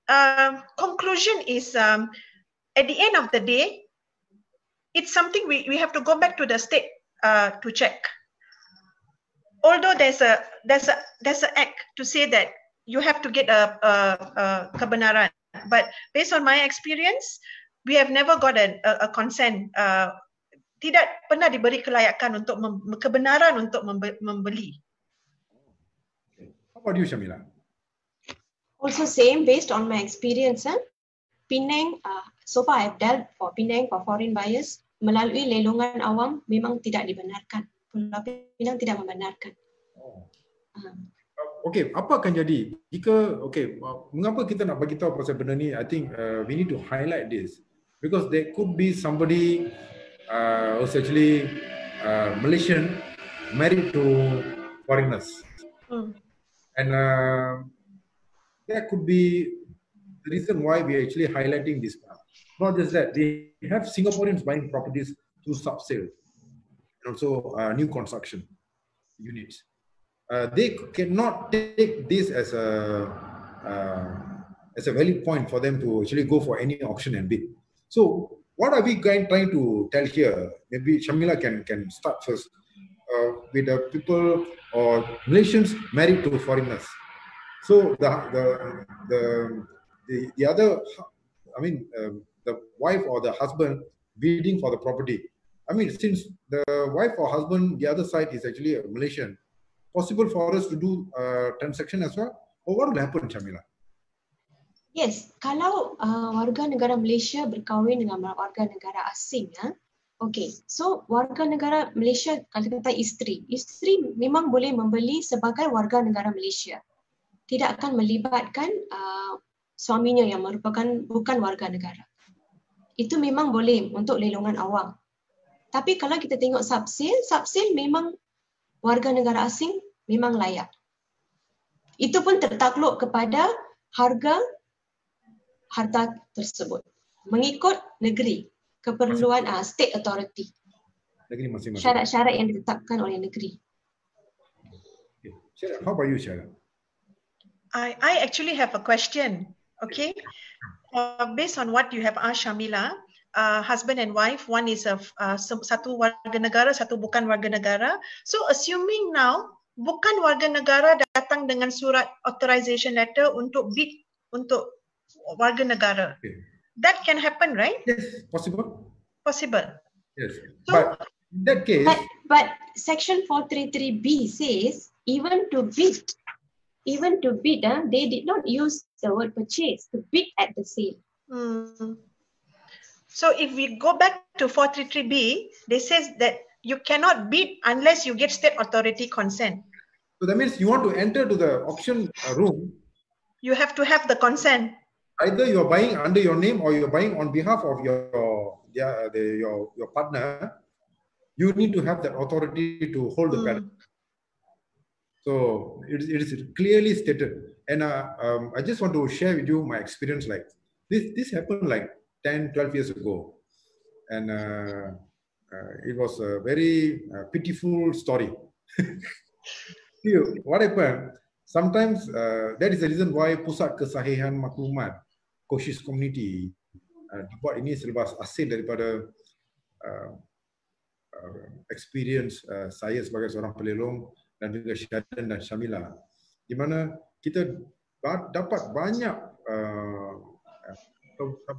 um, conclusion is um, at the end of the day, it's something we, we have to go back to the state uh, to check although there's a there's a there's an act to say that you have to get a, a, a kebenaran but based on my experience we have never got a, a, a consent uh, tidak pernah diberi kelayakan untuk mem, kebenaran untuk membe, membeli How about you, Shamila? Also same based on my experience. Eh? Penang, uh, so far I've dealt for Penang for foreign buyers melalui lelongan awam memang tidak dibenarkan. Pulau Pinang tidak membenarkan. Oh. Uh, Okay, apa akan jadi jika okay, uh, mengapa kita nak bagi tahu pasal benda ni? I think uh, we need to highlight this because there could be somebody uh, who's actually uh, Malaysian married to foreigners, hmm. and uh, that could be the reason why we are actually highlighting this. Part. Not just that, they have Singaporeans buying properties through sub sale and also uh, new construction units uh, they cannot take this as a uh, as a valid point for them to actually go for any auction and bid. So what are we trying to tell here? Maybe Shamila can can start first uh, with the people or Malaysians married to foreigners. So the the the the, the other, I mean, um, the wife or the husband bidding for the property. I mean, since the wife or husband, the other side is actually a Malaysian, possible for us to do uh, transaction as well? Or what will happen, Shamila? Yes, kalau uh, warga negara Malaysia berkahwin dengan warga negara asing, ya, okay. So warga negara Malaysia kalau kata isteri, isteri memang boleh membeli sebagai warga negara Malaysia, tidak akan melibatkan uh, suaminya yang merupakan bukan warga negara. Itu memang boleh untuk lelongan awam. Tapi kalau kita tengok subsale, subsale memang warga negara asing memang layak. Itu pun tertakluk kepada harga harta tersebut mengikut negeri keperluan uh, state authority Negeri masing-masing. syarat-syarat yang ditetapkan oleh negeri Okay. How about you, Sharon? I, I actually have a question. Okay. Uh, based on what you have asked Shamila, uh, husband and wife, one is a uh, satu warga negara, satu bukan warga negara. So assuming now bukan warga negara datang dengan surat authorization letter untuk bid untuk warga negara. Okay. That can happen, right? Yes, possible. Possible. Yes, So- but in that case, but but section 433b says even to bid even to bid uh, they did not use the word purchase to bid at the sale Hmm. So if we go back to 433B, they says that you cannot bid unless you get state authority consent. so that means you want to enter to the auction uh, room. You have to have the consent. Either you are buying under your name or you are buying on behalf of your the, your your partner. You need to have that authority to hold the balance. So it is, it is clearly stated. And uh, um, I just want to share with you my experience. Like this, this happened like 10, 12 years ago. And uh, uh, it was a very uh, pitiful story. what happened? Sometimes uh, that is the reason why Pusat Kesahihan Maklumat, Koshis Community, uh, dibuat ini selepas hasil daripada uh, uh, experience uh, saya sebagai seorang pelelong dan juga Syadan dan Syamila di mana kita dapat banyak uh,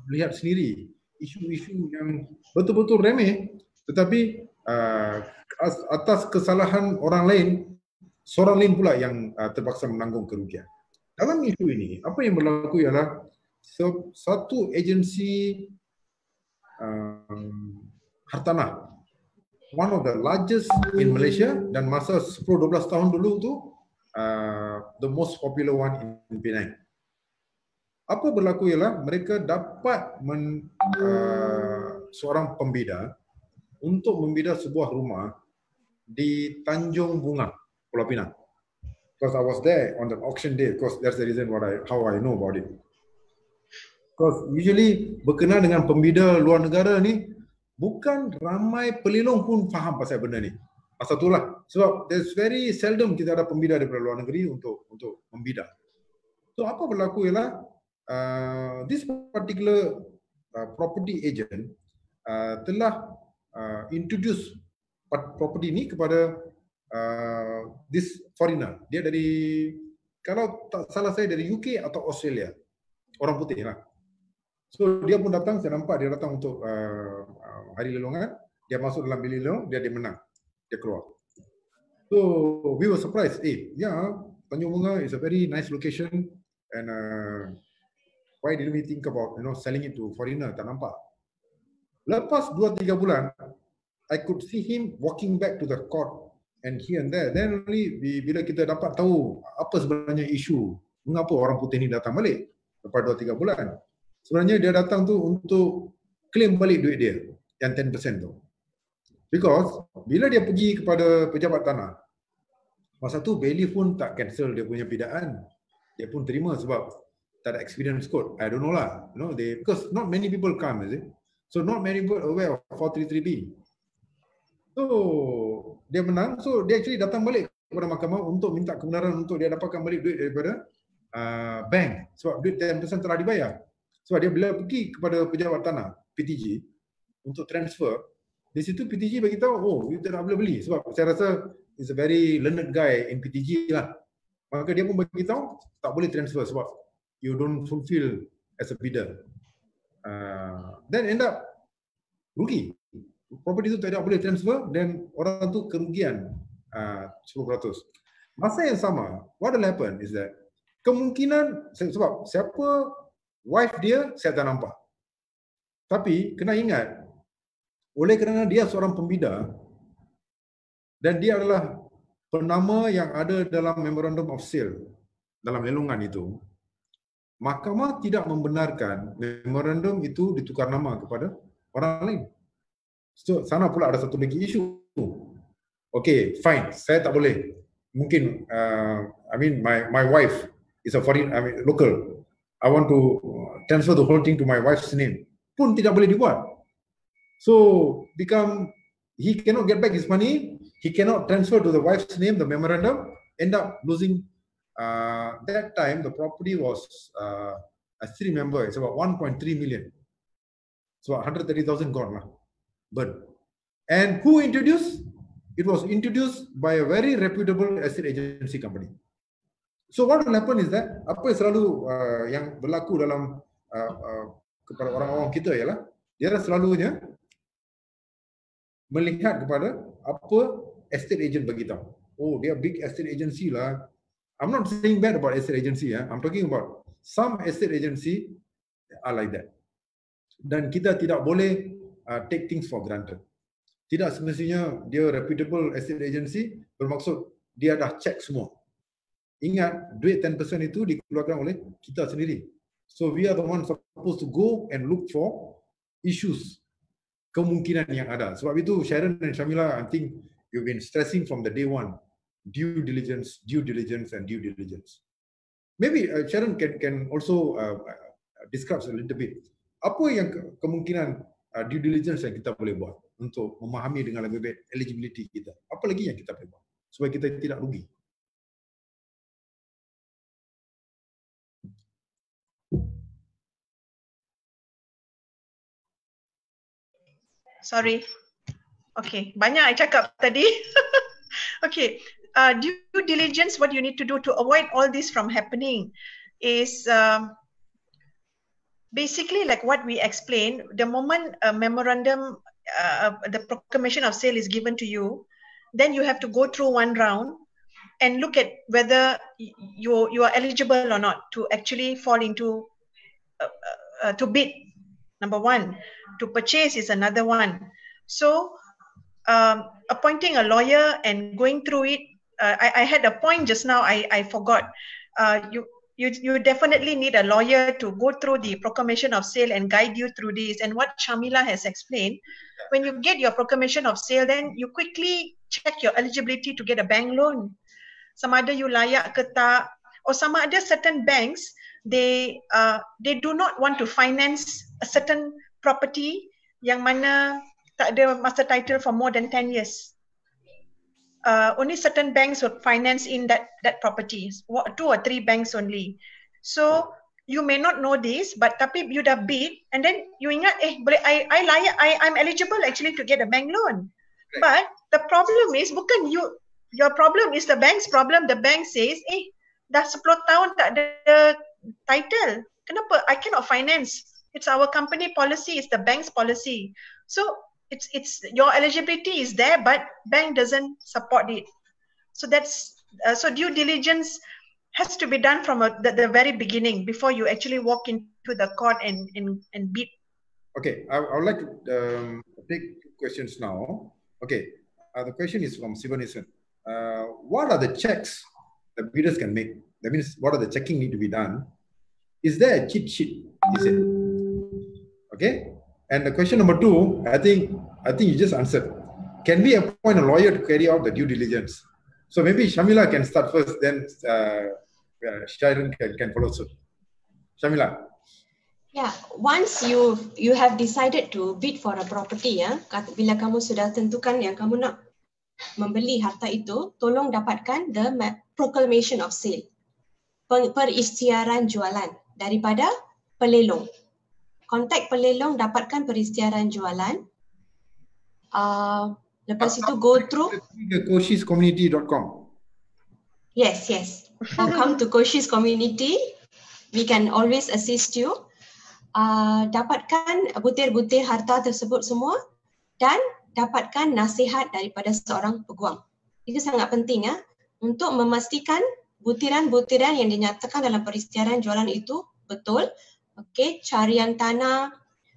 melihat sendiri isu-isu yang betul-betul remeh tetapi uh, atas kesalahan orang lain seorang lain pula yang uh, terpaksa menanggung kerugian dalam isu ini apa yang berlaku ialah satu agensi um, hartanah one of the largest in Malaysia dan masa 10-12 tahun dulu tu uh, the most popular one in Penang. Apa berlaku ialah mereka dapat men, uh, seorang pembida untuk membida sebuah rumah di Tanjung Bunga, Pulau Pinang. Because I was there on the auction day, because that's the reason what I, how I know about it. Because usually berkenaan dengan pembida luar negara ni, bukan ramai pelilong pun faham pasal benda ni. Pasal itulah. Sebab there's very seldom kita ada pembida daripada luar negeri untuk untuk membida. So apa berlaku ialah uh, this particular uh, property agent uh, telah uh, introduce property ni kepada uh, this foreigner. Dia dari kalau tak salah saya dari UK atau Australia. Orang putih lah. So dia pun datang, saya nampak dia datang untuk uh, uh, hari lelongan. Dia masuk dalam bilik lelong, dia dia menang. Dia keluar. So we were surprised. Eh, yeah, Tanjung Bunga is a very nice location and uh, why didn't we think about you know selling it to foreigner? Tak nampak. Lepas 2-3 bulan, I could see him walking back to the court and here and there. Then only bila kita dapat tahu apa sebenarnya isu, mengapa orang putih ni datang balik lepas 2-3 bulan sebenarnya dia datang tu untuk claim balik duit dia yang 10% tu. Because bila dia pergi kepada pejabat tanah, masa tu Bailey pun tak cancel dia punya pidaan. Dia pun terima sebab tak ada experience code. I don't know lah. You know, they, because not many people come, is it? So not many people aware of 433B. So dia menang, so dia actually datang balik kepada mahkamah untuk minta kebenaran untuk dia dapatkan balik duit daripada uh, bank. Sebab duit 10% telah dibayar. Sebab dia bila pergi kepada pejabat tanah PTG untuk transfer, di situ PTG bagi tahu, oh, you tak boleh beli sebab saya rasa is a very learned guy in PTG lah. Maka dia pun bagi tahu tak boleh transfer sebab you don't fulfill as a bidder. Uh, then end up rugi. Property itu tidak boleh transfer dan orang tu kerugian uh, 10%. Masa yang sama, what will happen is that kemungkinan sebab siapa wife dia saya tak nampak. Tapi kena ingat, oleh kerana dia seorang pembida dan dia adalah penama yang ada dalam memorandum of sale dalam lelungan itu, mahkamah tidak membenarkan memorandum itu ditukar nama kepada orang lain. So, sana pula ada satu lagi isu. Okay, fine. Saya tak boleh. Mungkin, uh, I mean, my my wife is a foreign, I mean, local. I want to transfer the whole thing to my wife's name pun tidak boleh dibuat. So become he cannot get back his money, he cannot transfer to the wife's name the memorandum, end up losing. Uh, that time the property was uh, I still remember it's about 1.3 million. So 130,000 gone lah. But and who introduced? It was introduced by a very reputable estate agency company. So what will happen is that apa yang selalu uh, yang berlaku dalam uh, uh, kepada orang-orang kita ialah dia selalunya melihat kepada apa estate agent bagi tahu. Oh, dia big estate agency lah. I'm not saying bad about estate agency ya. I'm talking about some estate agency are like that. Dan kita tidak boleh uh, take things for granted. Tidak semestinya dia reputable estate agency bermaksud dia dah check semua. Ingat, duit 10% itu dikeluarkan oleh kita sendiri. So we are the ones supposed to go and look for issues, kemungkinan yang ada. Sebab itu Sharon dan Shamila, I think you've been stressing from the day one due diligence, due diligence, and due diligence. Maybe uh, Sharon can can also uh, discuss a little bit. Apa yang kemungkinan uh, due diligence yang kita boleh buat untuk memahami dengan lebih baik eligibility kita? Apa lagi yang kita boleh buat supaya kita tidak rugi? Sorry. Okay, banyak I cakap tadi. okay, uh, due diligence, what you need to do to avoid all this from happening is um, basically like what we explained. The moment a memorandum, uh, the proclamation of sale is given to you, then you have to go through one round and look at whether you you are eligible or not to actually fall into uh, uh, to bid. Number one, to purchase is another one. So um, appointing a lawyer and going through it uh, I, I had a point just now I, I forgot. Uh, you, you, you definitely need a lawyer to go through the proclamation of sale and guide you through this. And what Shamila has explained, when you get your proclamation of sale, then you quickly check your eligibility to get a bank loan. Some other you layak ke tak, or some other certain banks, they uh, they do not want to finance a certain property yang mana tak ada master title for more than 10 years uh, only certain banks would finance in that that properties two or three banks only. So you may not know this but tapi you dah bid and then you ingat eh boleh I I layak I I'm eligible actually to get a bank loan. But the problem is bukan you your problem is the bank's problem. The bank says eh dah 10 tahun tak ada title. Kenapa? I cannot finance. It's our company policy. It's the bank's policy. So it's it's your eligibility is there but bank doesn't support it. So that's uh, so due diligence has to be done from a, the, the very beginning before you actually walk into the court and and, and bid. Okay I, I would like to um, take questions now. Okay uh, the question is from Sivanison. Uh, what are the checks the bidders can make? That means what are the checking need to be done? Is there a cheat sheet is it okay and the question number two, I think I think you just answered. Can we appoint a lawyer to carry out the due diligence? So maybe Shamila can start first, then uh, uh, Sharon can, can follow suit. Shamila. Yeah, once you you have decided to bid for a property, ya, bila kamu sudah tentukan yang kamu nak membeli harta itu, tolong dapatkan the proclamation of sale, peristiaran jualan daripada pelelong kontak pelelong dapatkan peristiaran jualan. Uh, lepas itu go through koshiscommunity.com. Yes, yes. Or come to Koshis community. We can always assist you. Uh, dapatkan butir-butir harta tersebut semua dan dapatkan nasihat daripada seorang peguam. Itu sangat penting ya untuk memastikan butiran-butiran yang dinyatakan dalam peristiaran jualan itu betul okey carian tanah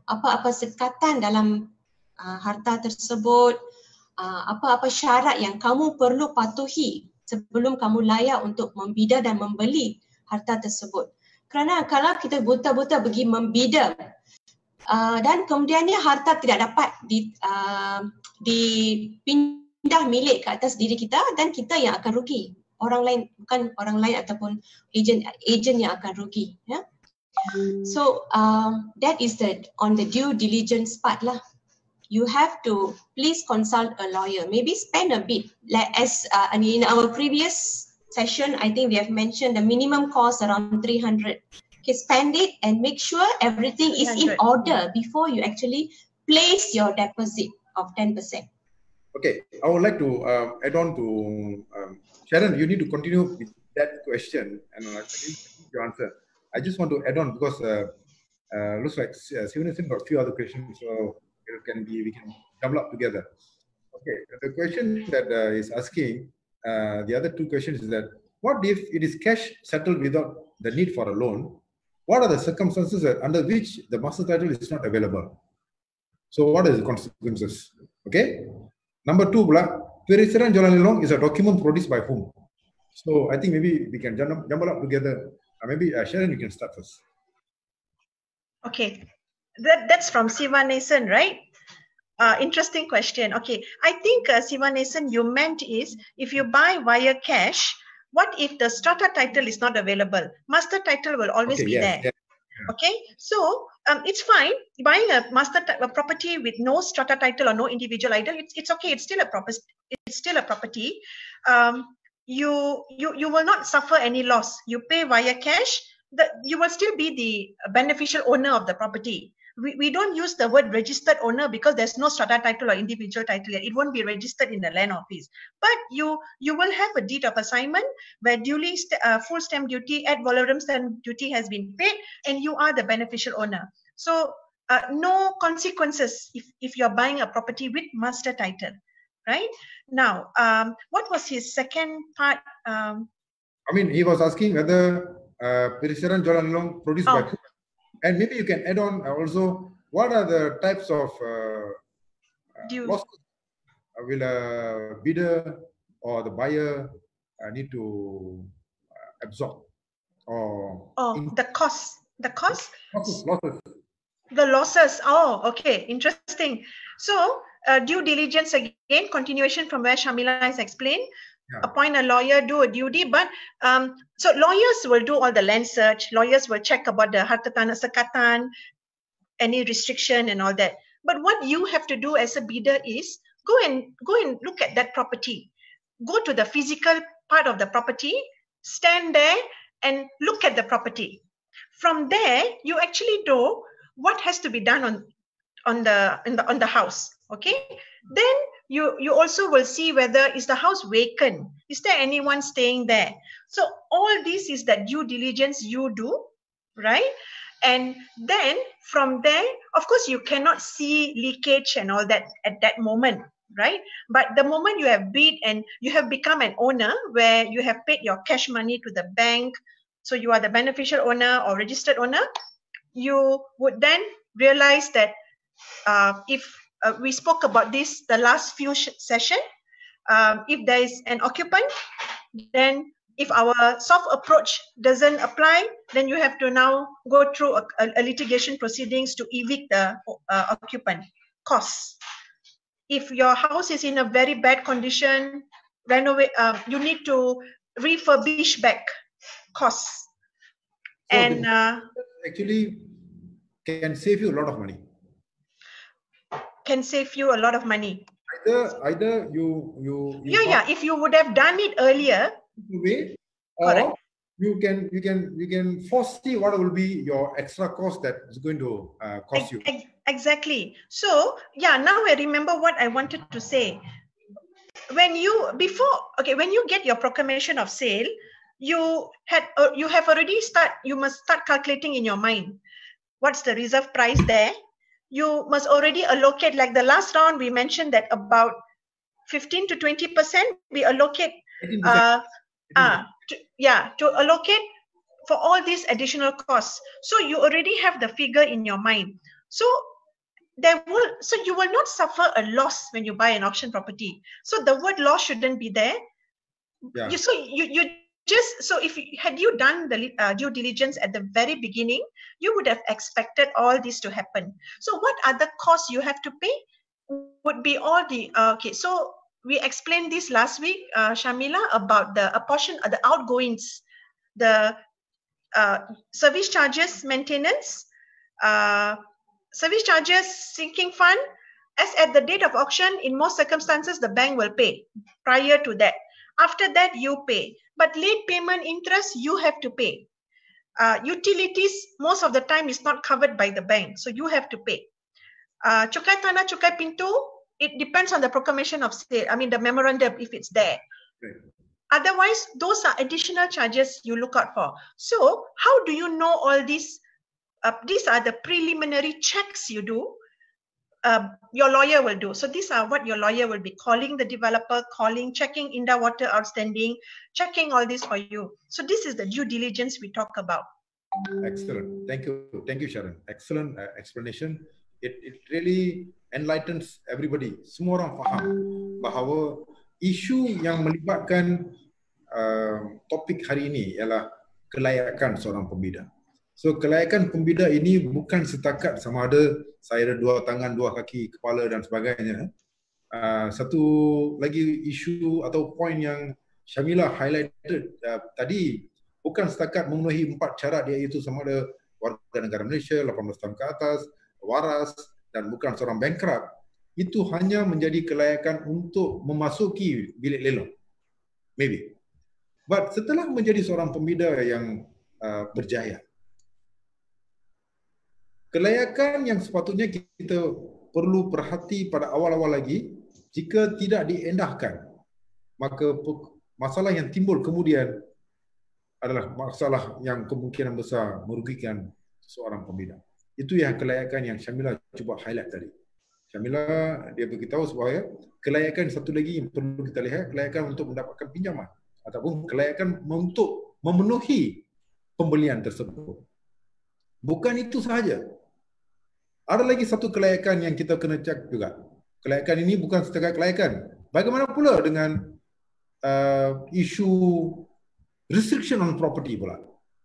apa-apa sekatan dalam uh, harta tersebut uh, apa-apa syarat yang kamu perlu patuhi sebelum kamu layak untuk membida dan membeli harta tersebut. Kerana kalau kita buta-buta pergi membida uh, dan kemudiannya harta tidak dapat di uh, dipindah milik ke atas diri kita dan kita yang akan rugi. Orang lain bukan orang lain ataupun ejen ejen yang akan rugi ya So um, that is the on the due diligence part lah. You have to please consult a lawyer. Maybe spend a bit. Like as uh, in our previous session, I think we have mentioned the minimum cost around 300. Okay, spend it and make sure everything is in order before you actually place your deposit of 10%. Okay, I would like to uh, add on to um, Sharon. You need to continue with that question and uh, your answer. I just want to add on because uh, uh, looks like uh, Stevenson got a few other questions, so it can be we can double up together. Okay, the question that is asking the other two questions is that what if it is cash settled without the need for a loan? What are the circumstances under which the master title is not available? So what are the consequences? Okay. Number two, Periseran Jalan Long is a document produced by whom? So I think maybe we can jumble up together maybe uh, Sharon, you can start first. Okay, that that's from Siva Nason, right? Uh, interesting question. Okay, I think uh, Sivanesan, you meant is if you buy via cash, what if the strata title is not available? Master title will always Okay, be there. Okay, so um, it's fine buying a master a property with no strata title or no individual title. It's it's okay. It's still a property. It's still a property. Um, you you you will not suffer any loss. You pay via cash. You will still be the beneficial owner of the property. We, we don't use the word registered owner because there's no strata title or individual title yet. It won't be registered in the land office. But you you will have a deed of assignment where duly st- uh, full stamp duty, ad valorem stamp duty has been paid, and you are the beneficial owner. So uh, no consequences if, if you're buying a property with master title, right? Now, um, what was his second part? Um, I mean, he was asking whether uh, Perisiran Jalan Long produced by Oh. who? And maybe you can add on uh, also what are the types of uh, losses uh, will a bidder or the buyer uh, need to uh, absorb or oh, the cost, the cost, losses, losses. the losses. Oh, okay, interesting. So uh, due diligence again, continuation from where Shamila has explained. Yeah. Appoint a lawyer, do a duty, but um, so lawyers will do all the land search. Lawyers will check about the harta tanah sekatan, any restriction and all that. But what you have to do as a bidder is go and go and look at that property. Go to the physical part of the property, stand there and look at the property. From there, you actually know what has to be done on on the in the on the house. Okay. Then you you also will see whether is the house vacant. Is there anyone staying there? So all this is the due diligence you do, right? And then from there, of course, you cannot see leakage and all that at that moment, right? But the moment you have bid and you have become an owner where you have paid your cash money to the bank, so you are the beneficial owner or registered owner, you would then realize that uh, if uh, we spoke about this the last few sh- session, um, if there is an occupant, then if our soft approach doesn't apply, then you have to now go through a, a- a litigation proceedings to evict the uh, occupant costs. If your house is in a very bad condition, renovate, uh, you need to refurbish back costs. So and uh, actually can save you a lot of money. Can save you a lot of money. Either either you you, you Yeah, yeah. If you would have done it earlier, way or Correct. you can you can you can foresee what will be your extra cost that is going to uh, cost you. Ex- ex- exactly. So, yeah, now I remember what I wanted to say. When you before okay, when you get your proclamation of sale, you had uh, you have already start you must start calculating in your mind what's the reserve price there. You must already allocate like the last round we mentioned that about 15 to 20 percent we allocate 18%, uh, 18%. Ah, to, yeah, to allocate for all these additional costs. So you already have the figure in your mind. So there will, so you will not suffer a loss when you buy an auction property. So the word loss shouldn't be there. Yeah. You, so you you just so if you, had you done the uh, due diligence at the very beginning, you would have expected all this to happen. So what other costs you have to pay would be all the uh, okay. So we explained this last week, uh, Shamila, about the a portion of the outgoings, the uh, service charges, maintenance, uh, service charges, sinking fund. As at the date of auction, in most circumstances, the bank will pay prior to that. After that, you pay. But late payment interest, you have to pay. Uh, utilities, most of the time, is not covered by the bank, so you have to pay. Uh, cukai tanah, cukai pintu, it depends on the proclamation of sale. I mean, the memorandum if it's there. Right. Otherwise, those are additional charges you look out for. So, how do you know all these? Uh, these are the preliminary checks you do. Uh, your lawyer will do. So these are what your lawyer will be calling the developer, calling, checking Inda water outstanding, checking all this for you. So this is the due diligence we talk about. Excellent. Thank you. Thank you, Sharon. Excellent uh, explanation. It, it really enlightens everybody. Semua orang faham bahawa isu yang melibatkan uh, topik hari ini ialah kelayakan seorang pembida. So kelayakan pembida ini bukan setakat sama ada saya ada dua tangan, dua kaki, kepala dan sebagainya. Uh, satu lagi isu atau poin yang Syamila highlighted uh, tadi bukan setakat memenuhi empat syarat iaitu sama ada warga negara Malaysia, 18 tahun ke atas, waras dan bukan seorang bankrupt. Itu hanya menjadi kelayakan untuk memasuki bilik lelong. Maybe. But setelah menjadi seorang pembida yang uh, berjaya, kelayakan yang sepatutnya kita perlu perhati pada awal-awal lagi jika tidak diendahkan maka masalah yang timbul kemudian adalah masalah yang kemungkinan besar merugikan seorang pembina. Itu yang kelayakan yang Syamila cuba highlight tadi. Syamila dia beritahu supaya kelayakan satu lagi yang perlu kita lihat kelayakan untuk mendapatkan pinjaman ataupun kelayakan untuk memenuhi pembelian tersebut. Bukan itu sahaja. Ada lagi satu kelayakan yang kita kena cek juga. Kelayakan ini bukan setakat kelayakan. Bagaimana pula dengan uh, isu restriction on property pula?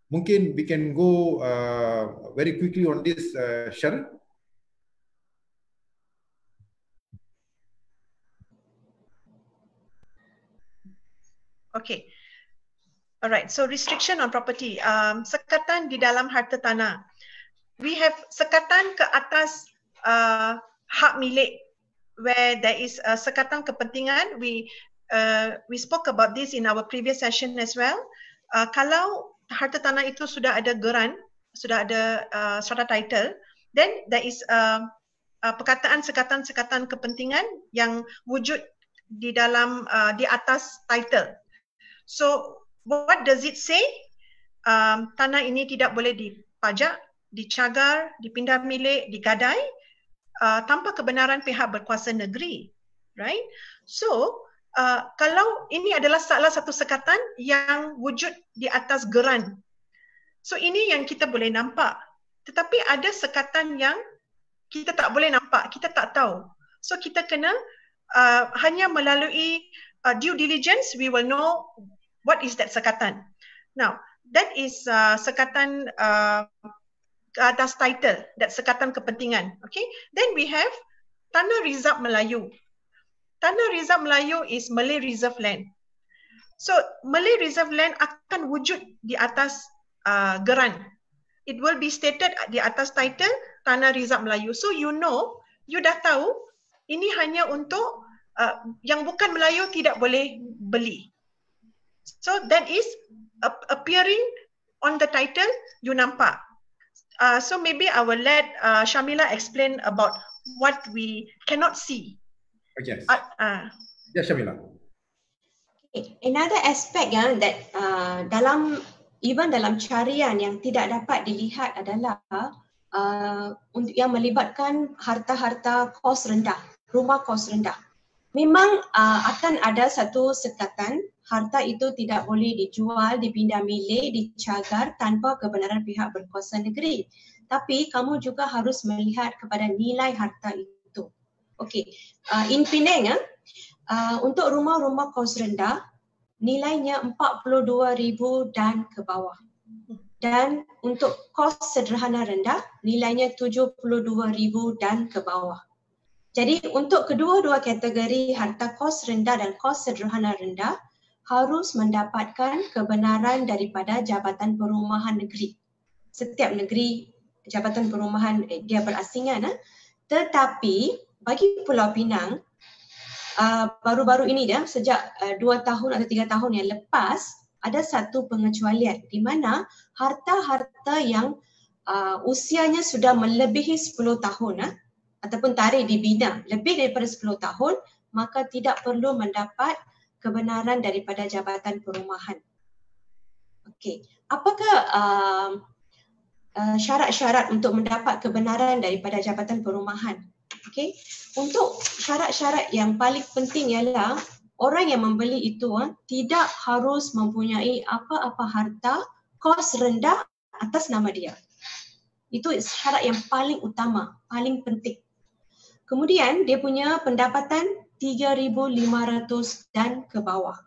Mungkin we can go uh, very quickly on this, uh, Sharon. Okay. Alright, so restriction on property. Um, sekatan di dalam harta tanah we have sekatan ke atas uh, hak milik where there is a sekatan kepentingan. We uh, we spoke about this in our previous session as well. Uh, kalau harta tanah itu sudah ada geran sudah ada uh, strata title then there is a, a perkataan sekatan-sekatan kepentingan yang wujud di dalam uh, di atas title. So what does it say? Um, tanah ini tidak boleh dipajak dicagar, dipindah milik, digadai uh, tanpa kebenaran pihak berkuasa negeri. Right? So, uh, kalau ini adalah salah satu sekatan yang wujud di atas geran. So, ini yang kita boleh nampak. Tetapi ada sekatan yang kita tak boleh nampak, kita tak tahu. So, kita kena uh, hanya melalui uh, due diligence, we will know what is that sekatan. Now, that is uh, sekatan uh, atas title that sekatan kepentingan. Okay? Then we have tanah rizab melayu. Tanah rizab melayu is malay reserve land. So malay reserve land akan wujud di atas uh, geran. It will be stated di atas title tanah rizab melayu. So you know you dah tahu ini hanya untuk uh, yang bukan melayu tidak boleh beli. So that is appearing on the title you nampak uh, so maybe I will let uh, Shamila explain about what we cannot see. Okay. Uh, uh. Yeah, Shamila. Okay. Another aspect yang that uh, dalam even dalam carian yang tidak dapat dilihat adalah uh, untuk yang melibatkan harta-harta kos rendah, rumah kos rendah. Memang uh, akan ada satu sekatan harta itu tidak boleh dijual, dipindah milik, dicagar tanpa kebenaran pihak berkuasa negeri. Tapi kamu juga harus melihat kepada nilai harta itu. Okey, uh, in Penang, uh, uh, untuk rumah-rumah kos rendah, nilainya RM42,000 dan ke bawah. Dan untuk kos sederhana rendah, nilainya RM72,000 dan ke bawah. Jadi untuk kedua-dua kategori harta kos rendah dan kos sederhana rendah, harus mendapatkan kebenaran daripada Jabatan Perumahan Negeri. Setiap negeri Jabatan Perumahan eh, dia berasingan. Eh? Tetapi bagi Pulau Pinang, uh, baru-baru ini dah sejak uh, dua tahun atau tiga tahun yang lepas, ada satu pengecualian di mana harta-harta yang uh, usianya sudah melebihi 10 tahun uh, ataupun tarikh dibina lebih daripada 10 tahun, maka tidak perlu mendapat kebenaran daripada Jabatan Perumahan. Okey, apakah uh, uh, syarat-syarat untuk mendapat kebenaran daripada Jabatan Perumahan? Okey, untuk syarat-syarat yang paling penting ialah orang yang membeli itu uh, tidak harus mempunyai apa-apa harta kos rendah atas nama dia. Itu syarat yang paling utama, paling penting. Kemudian dia punya pendapatan 3,500 dan ke bawah.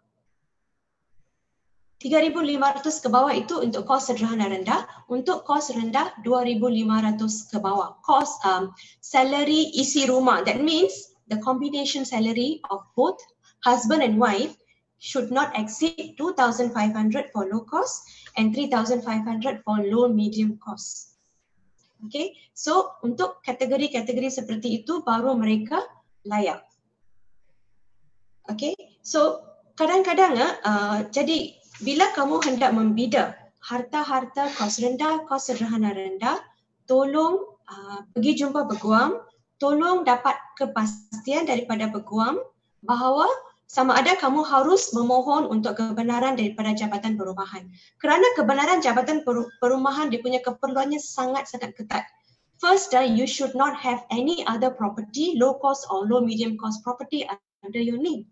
3,500 ke bawah itu untuk kos sederhana rendah. Untuk kos rendah, 2,500 ke bawah. Kos um, salary isi rumah. That means the combination salary of both husband and wife should not exceed 2,500 for low cost and 3,500 for low medium cost. Okay, so untuk kategori-kategori seperti itu baru mereka layak. Okay, so kadang-kadang uh, jadi bila kamu hendak membida harta-harta kos rendah, kos sederhana rendah, tolong uh, pergi jumpa peguam, tolong dapat kepastian daripada peguam bahawa sama ada kamu harus memohon untuk kebenaran daripada Jabatan Perumahan. Kerana kebenaran Jabatan Perumahan dia punya keperluannya sangat-sangat ketat. First, uh, you should not have any other property, low cost or low medium cost property under your name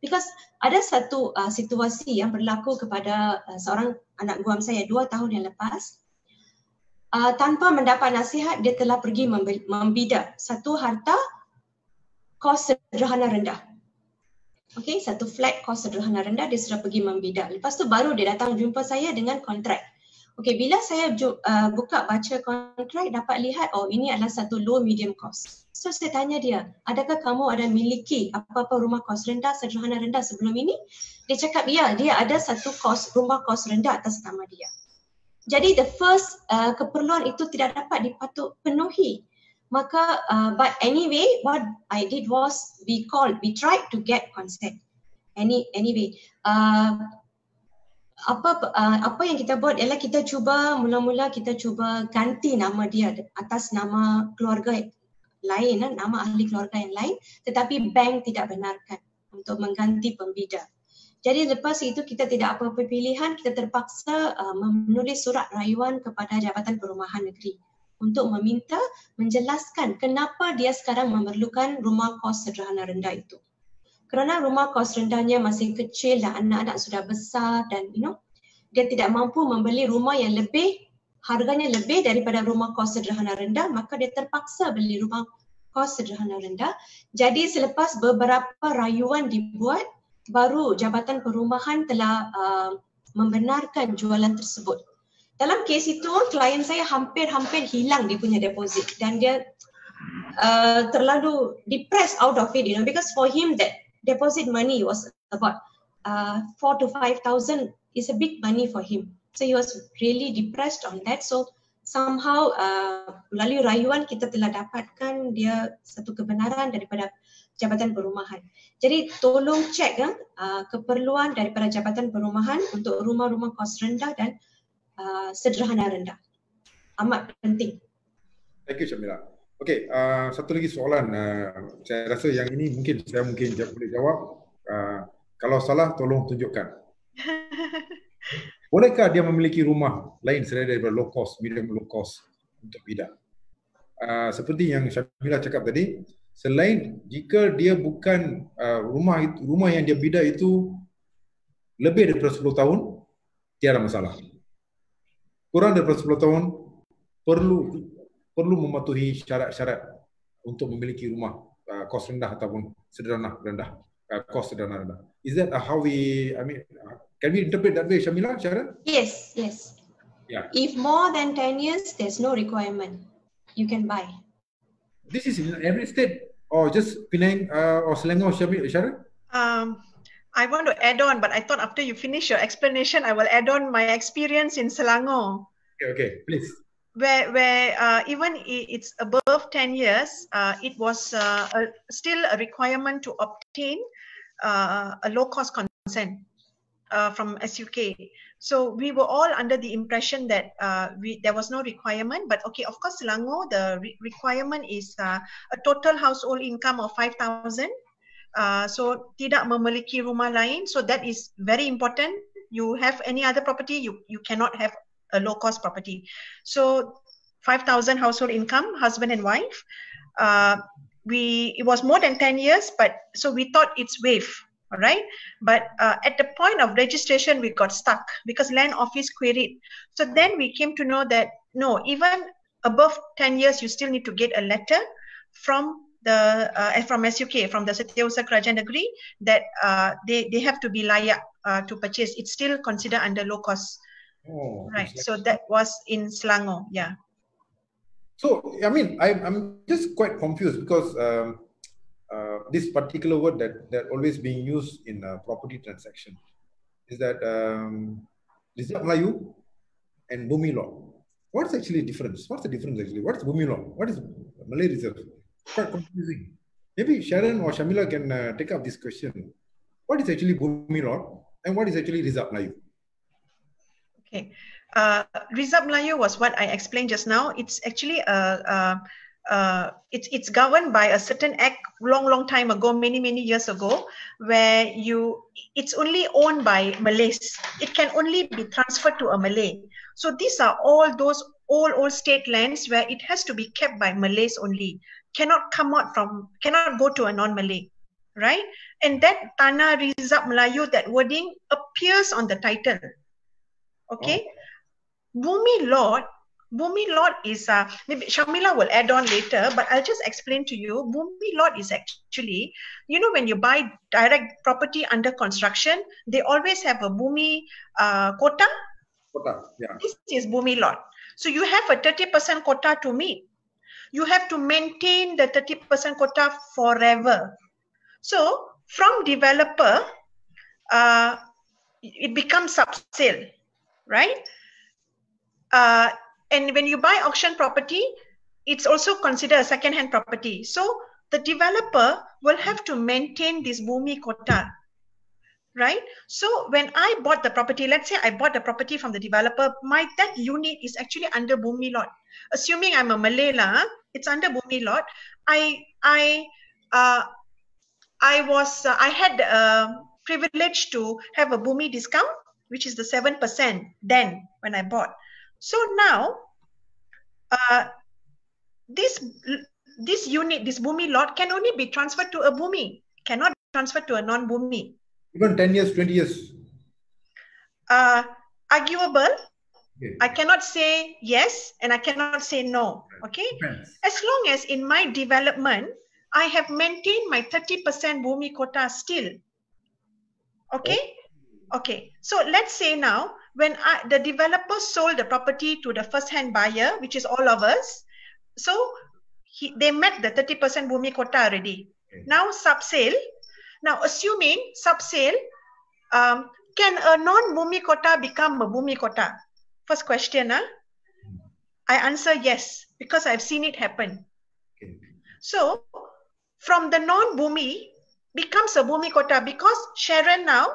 because ada satu uh, situasi yang berlaku kepada uh, seorang anak guam saya dua tahun yang lepas uh, tanpa mendapat nasihat dia telah pergi membida satu harta kos sederhana rendah Okay, satu flat kos sederhana rendah dia sudah pergi membida. Lepas tu baru dia datang jumpa saya dengan kontrak. Okay, bila saya uh, buka baca kontrak dapat lihat oh ini adalah satu low medium cost. So saya tanya dia, adakah kamu ada miliki apa-apa rumah kos rendah, sederhana rendah sebelum ini? Dia cakap, ya, dia ada satu kos rumah kos rendah atas nama dia. Jadi the first uh, keperluan itu tidak dapat dipatut penuhi. Maka, uh, but anyway, what I did was we called, we tried to get consent. Any, anyway, uh, apa uh, apa yang kita buat ialah kita cuba mula-mula kita cuba ganti nama dia atas nama keluarga lain, eh, nama ahli keluarga yang lain tetapi bank tidak benarkan untuk mengganti pembida. Jadi lepas itu kita tidak apa-apa pilihan, kita terpaksa uh, menulis surat rayuan kepada Jabatan Perumahan Negeri untuk meminta menjelaskan kenapa dia sekarang memerlukan rumah kos sederhana rendah itu. Kerana rumah kos rendahnya masih kecil dan anak-anak sudah besar dan you know dia tidak mampu membeli rumah yang lebih harganya lebih daripada rumah kos sederhana rendah maka dia terpaksa beli rumah kos sederhana rendah. Jadi selepas beberapa rayuan dibuat baru jabatan perumahan telah uh, membenarkan jualan tersebut. Dalam kes itu klien saya hampir-hampir hilang dia punya deposit dan dia uh, terlalu depressed out of it you know because for him that deposit money was about uh, 4 to 5000 is a big money for him So he was really depressed on that. So somehow uh, melalui rayuan kita telah dapatkan dia satu kebenaran daripada Jabatan Perumahan. Jadi tolong cek ya, uh, keperluan daripada Jabatan Perumahan untuk rumah-rumah kos rendah dan uh, sederhana rendah. Amat penting. Thank you Syamila. Okay, uh, satu lagi soalan. Uh, saya rasa yang ini mungkin saya mungkin boleh jawab. Uh, kalau salah tolong tunjukkan. Bolehkah dia memiliki rumah lain selain daripada low cost, medium low cost untuk bidak? Uh, seperti yang Syamila cakap tadi, selain jika dia bukan uh, rumah rumah yang dia bidak itu lebih daripada 10 tahun, tiada masalah. Kurang daripada 10 tahun, perlu perlu mematuhi syarat-syarat untuk memiliki rumah uh, kos rendah ataupun sederhana rendah, uh, kos sederhana. Is that how we, I mean, uh, Can we interpret that way, Shamila, Sharon? Yes, yes. Yeah. If more than 10 years, there's no requirement. You can buy. This is in every state or just Penang uh, or Selangor, Sharon? Um, I want to add on, but I thought after you finish your explanation, I will add on my experience in Selangor. Okay, okay, please. Where, where uh, even it's above 10 years, uh, it was uh, a, still a requirement to obtain uh, a low cost consent uh, from SUK. So we were all under the impression that uh, we, there was no requirement. But okay, of course, Selangor, the re requirement is uh, a total household income of 5,000. Uh, so tidak memiliki rumah lain. So that is very important. You have any other property, you, you cannot have a low cost property. So 5,000 household income, husband and wife. We it was more than 10 years, but so we thought it's wave all right but uh, at the point of registration we got stuck because land office queried so then we came to know that no even above 10 years you still need to get a letter from the uh, from SUK from the Setiausaha Kerajaan Negeri that uh, they they have to be layak uh, to purchase. It's still considered under low cost. Oh, right. So that was in Selangor. Yeah. So I mean, I, I'm just quite confused because um, uh, this particular word that that always being used in a property transaction is that um, Rizab Melayu and Bumi law. What's actually difference? What's the difference actually? What's Bumi law? What is Malay reserve? Quite confusing. Maybe Sharon or Shamila can uh, take up this question. What is actually Bumi law and what is actually Rizab Melayu? Okay. Uh, Rizab Melayu was what I explained just now. It's actually a, a, a, it's it's governed by a certain act long long time ago, many many years ago, where you it's only owned by Malays. It can only be transferred to a Malay. So these are all those old old state lands where it has to be kept by Malays only. Cannot come out from cannot go to a non-Malay, right? And that Tanah Rizab Melayu, that wording appears on the title. Okay. Oh. Bumi Lot, Bumi Lot is uh, maybe Shamila will add on later, but I'll just explain to you. Bumi Lot is actually, you know, when you buy direct property under construction, they always have a Bumi uh, quota. Quota, yeah. This is Bumi Lot. So you have a 30% quota to meet. You have to maintain the 30% quota forever. So from developer, uh, it becomes sub-sale, right? Uh, and when you buy auction property, it's also considered a second-hand property. So the developer will have to maintain this Bumi quota, right? So when I bought the property, let's say I bought the property from the developer, my that unit is actually under Bumi lot. Assuming I'm a Malay lah, it's under Bumi lot. I I uh, I was uh, I had a privilege to have a Bumi discount, which is the seven percent then when I bought. So now, uh, this this unit, this Bumi lot can only be transferred to a Bumi, cannot be transferred to a non-Bumi. Even 10 years, 20 years? Uh, arguable. Okay. I cannot say yes and I cannot say no. Okay. Depends. As long as in my development, I have maintained my 30% Bumi quota still. Okay. Oh. Okay. So let's say now when I, the developer sold the property to the first hand buyer, which is all of us, so he, they met the 30% Bumi quota already. Okay. Now sub-sale, now assuming sub-sale, um, can a non-Bumi quota become a Bumi quota? First question, huh? I answer yes, because I've seen it happen. Okay. So from the non-Bumi becomes a Bumi quota because Sharon now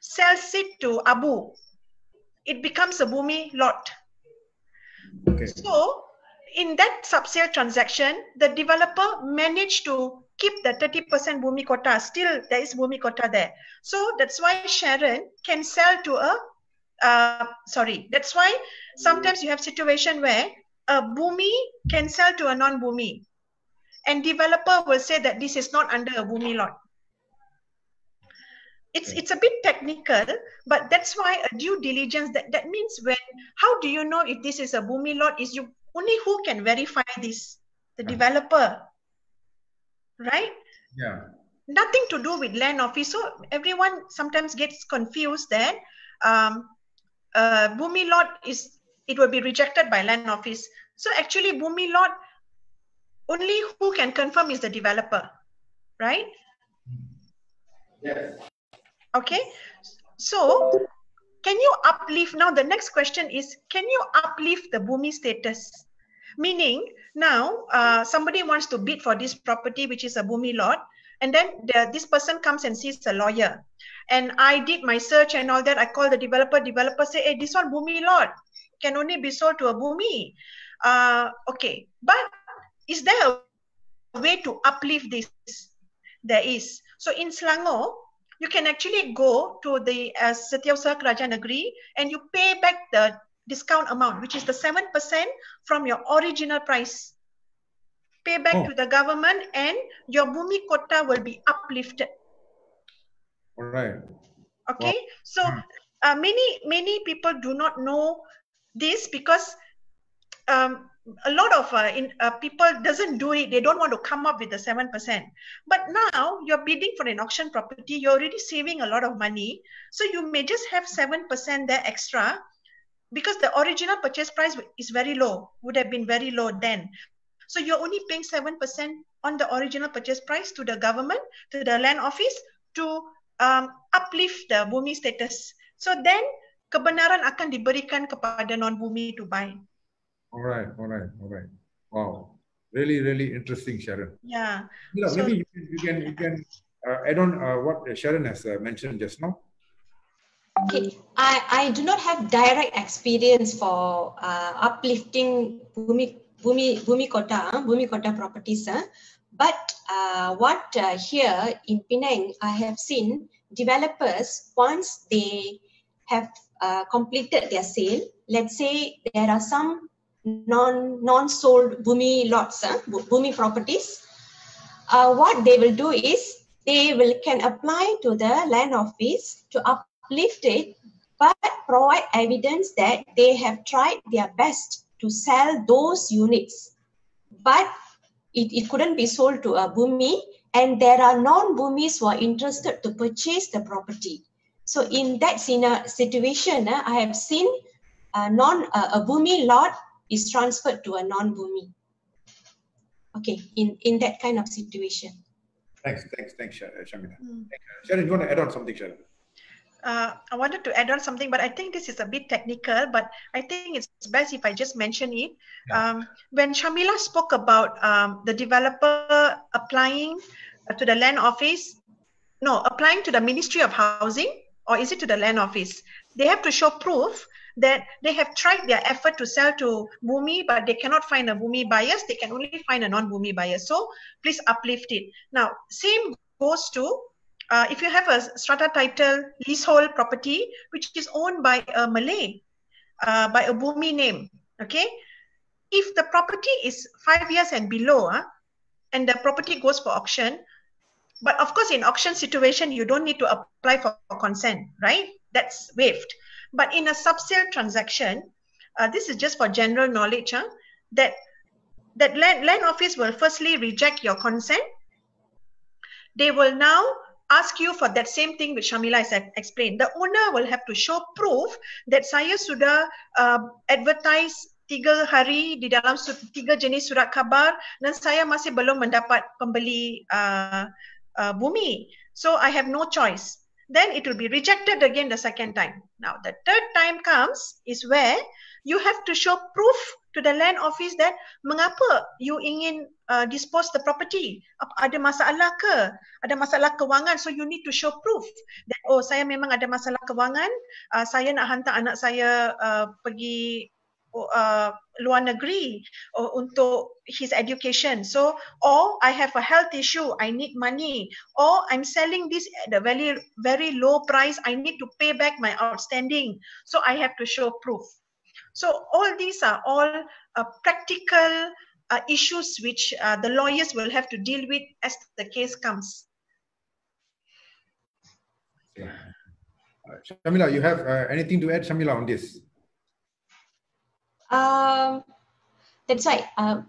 sells it to Abu it becomes a Bumi lot. Okay. So in that sub-sale transaction, the developer managed to keep the 30% Bumi quota. Still, there is Bumi quota there. So that's why Sharon can sell to a, uh, sorry, that's why sometimes you have situation where a Bumi can sell to a non-Bumi. And developer will say that this is not under a Bumi lot it's it's a bit technical but that's why a due diligence that, that means when how do you know if this is a bumi lot? Is you only who can verify this? The developer right? Yeah. Nothing to do with land office. So everyone sometimes gets confused that um uh bumi lot is it will be rejected by land office. So actually bumi lot only who can confirm is the developer right? Yes Okay. So can you uplift now the next question is can you uplift the Bumi status? Meaning now uh, somebody wants to bid for this property which is a Bumi lot and then the, this person comes and sees a lawyer and I did my search and all that I call the developer developer say hey this one Bumi lot can only be sold to a Bumi uh, okay but is there a way to uplift this there is so in Selangor you can actually go to the uh, Kerajaan Negeri and you pay back the discount amount, which is the 7% from your original price. Pay back oh. to the government and your Bumi quota will be uplifted. All right. Okay. Wow. So hmm. uh, many, many people do not know this because um, a lot of uh, in, uh, people doesn't do it. They don't want to come up with the 7% but now you're bidding for an auction property you're already saving a lot of money. So you may just have 7% there extra because the original purchase price is very low would have been very low then. So you're only paying 7% on the original purchase price to the government to the land office to um, uplift the bumi status. So then kebenaran akan diberikan kepada non bumi to buy all right, all right, all right. Wow, really, really interesting, Sharon. Yeah. You know, so, maybe you can you can, you can uh, add on uh, what Sharon has uh, mentioned just now. Okay, I, I do not have direct experience for uh, uplifting Bumi Bumi Bumi Kota, Bumi Kota properties, uh, but uh, what uh, here in Penang I have seen developers once they have uh, completed their sale. Let's say there are some non non sold bumi lots, uh, bumi properties, uh, what they will do is they will can apply to the land office to uplift it, but provide evidence that they have tried their best to sell those units, but it, it couldn't be sold to a bumi, and there are non-bumis who are interested to purchase the property. So in that situation, uh, I have seen a non uh, a lot is transferred to a non-Bumi. Okay, in, in that kind of situation. Thanks, thanks, thanks, Shamina. Mm. Sharon, you want to add on something, Sharon? Uh, I wanted to add on something, but I think this is a bit technical, but I think it's best if I just mention it. Yeah. Um, when Shamila spoke about um, the developer applying to the land office, no, applying to the Ministry of Housing, or is it to the land office? They have to show proof that they have tried their effort to sell to Bumi, but they cannot find a Bumi buyers. They can only find a non-Bumi buyer. So please uplift it. Now, same goes to uh, if you have a strata title leasehold property, which is owned by a Malay, uh, by a Bumi name, okay? If the property is five years and below, uh, and the property goes for auction, but of course, in auction situation, you don't need to apply for consent, right? That's waived. But in a sub-sale transaction, uh, this is just for general knowledge, huh, that that land, land office will firstly reject your consent. They will now ask you for that same thing which Shamila has explained. The owner will have to show proof that saya sudah uh, advertise tiga hari di dalam tiga jenis surat kabar dan saya masih belum mendapat pembeli uh, uh, bumi. So I have no choice then it will be rejected again the second time. Now, the third time comes is where you have to show proof to the land office that mengapa you ingin uh, dispose the property. Ada masalah ke? Ada masalah kewangan. So you need to show proof that, oh saya memang ada masalah kewangan. Uh, saya nak hantar anak saya uh, pergi uh, luar negeri uh, untuk his education. So, or I have a health issue, I need money, or I'm selling this at a very very low price, I need to pay back my outstanding. So I have to show proof. So all these are all uh, practical uh, issues which uh, the lawyers will have to deal with as the case comes. Shamila, you have uh, anything to add, Shamila, on this? Um, that's right. Um,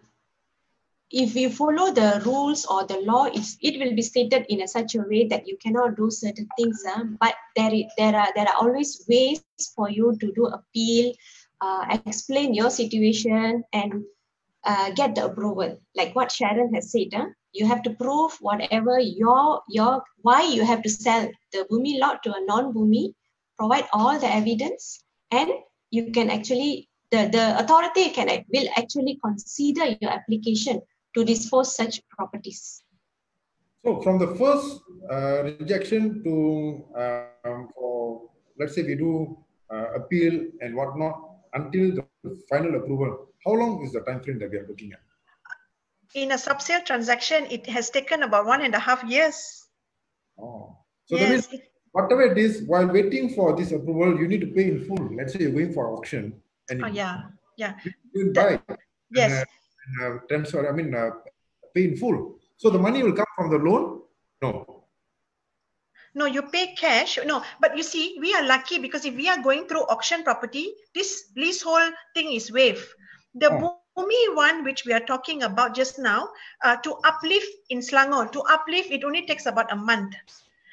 if you follow the rules or the law, it's, it will be stated in a such a way that you cannot do certain things. Uh, but there, there are there are always ways for you to do appeal, uh, explain your situation, and uh, get the approval. Like what Sharon has said, uh, you have to prove whatever your your why you have to sell the bumi lot to a non-bumi. Provide all the evidence, and you can actually the, the authority can will actually consider your application to dispose such properties. So from the first uh, rejection to um, for let's say we do uh, appeal and whatnot until the final approval, how long is the time frame that we are looking at? In a sub-sale transaction, it has taken about one and a half years. Oh, so yes. that means whatever it is, while waiting for this approval, you need to pay in full. Let's say you're going for auction and oh, yeah, yeah. You buy. Yes. And, uh, uh, transfer, I mean, uh, pay in full. So the money will come from the loan? No. No, you pay cash. No, but you see, we are lucky because if we are going through auction property, this leasehold thing is waived. The oh. one which we are talking about just now, uh, to uplift in Selangor, to uplift, it only takes about a month.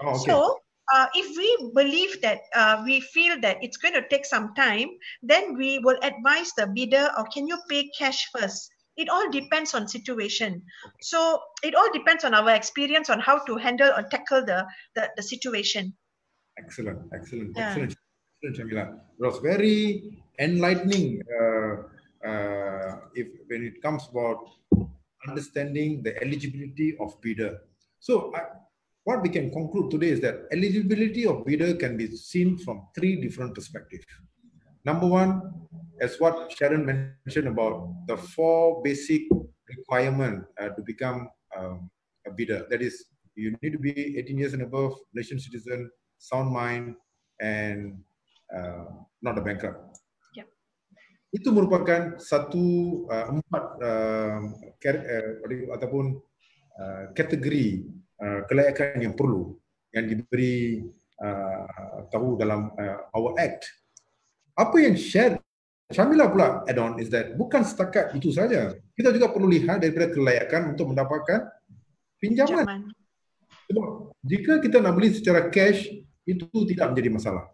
Oh, okay. So uh, if we believe that uh, we feel that it's going to take some time, then we will advise the bidder or can you pay cash first? It all depends on situation. So it all depends on our experience on how to handle or tackle the, the, the situation. Excellent, excellent, yeah. excellent, excellent, Jamila. It was very enlightening uh, uh, if when it comes about understanding the eligibility of bidder. So I, what we can conclude today is that eligibility of bidder can be seen from three different perspectives. Number one, as what Sharon mentioned about the four basic requirement uh, to become um, a bidder. That is, you need to be 18 years and above, Malaysian citizen, sound mind, and uh, not a bankrupt. Yeah. Itu merupakan satu uh, empat uh, uh, ataupun uh, kategori kelayakan yang perlu yang diberi uh, tahu dalam uh, our act. Apa yang share Syamila pula add on is that bukan setakat itu saja. Kita juga perlu lihat daripada kelayakan untuk mendapatkan pinjaman. Sebab jika kita nak beli secara cash itu tidak menjadi masalah.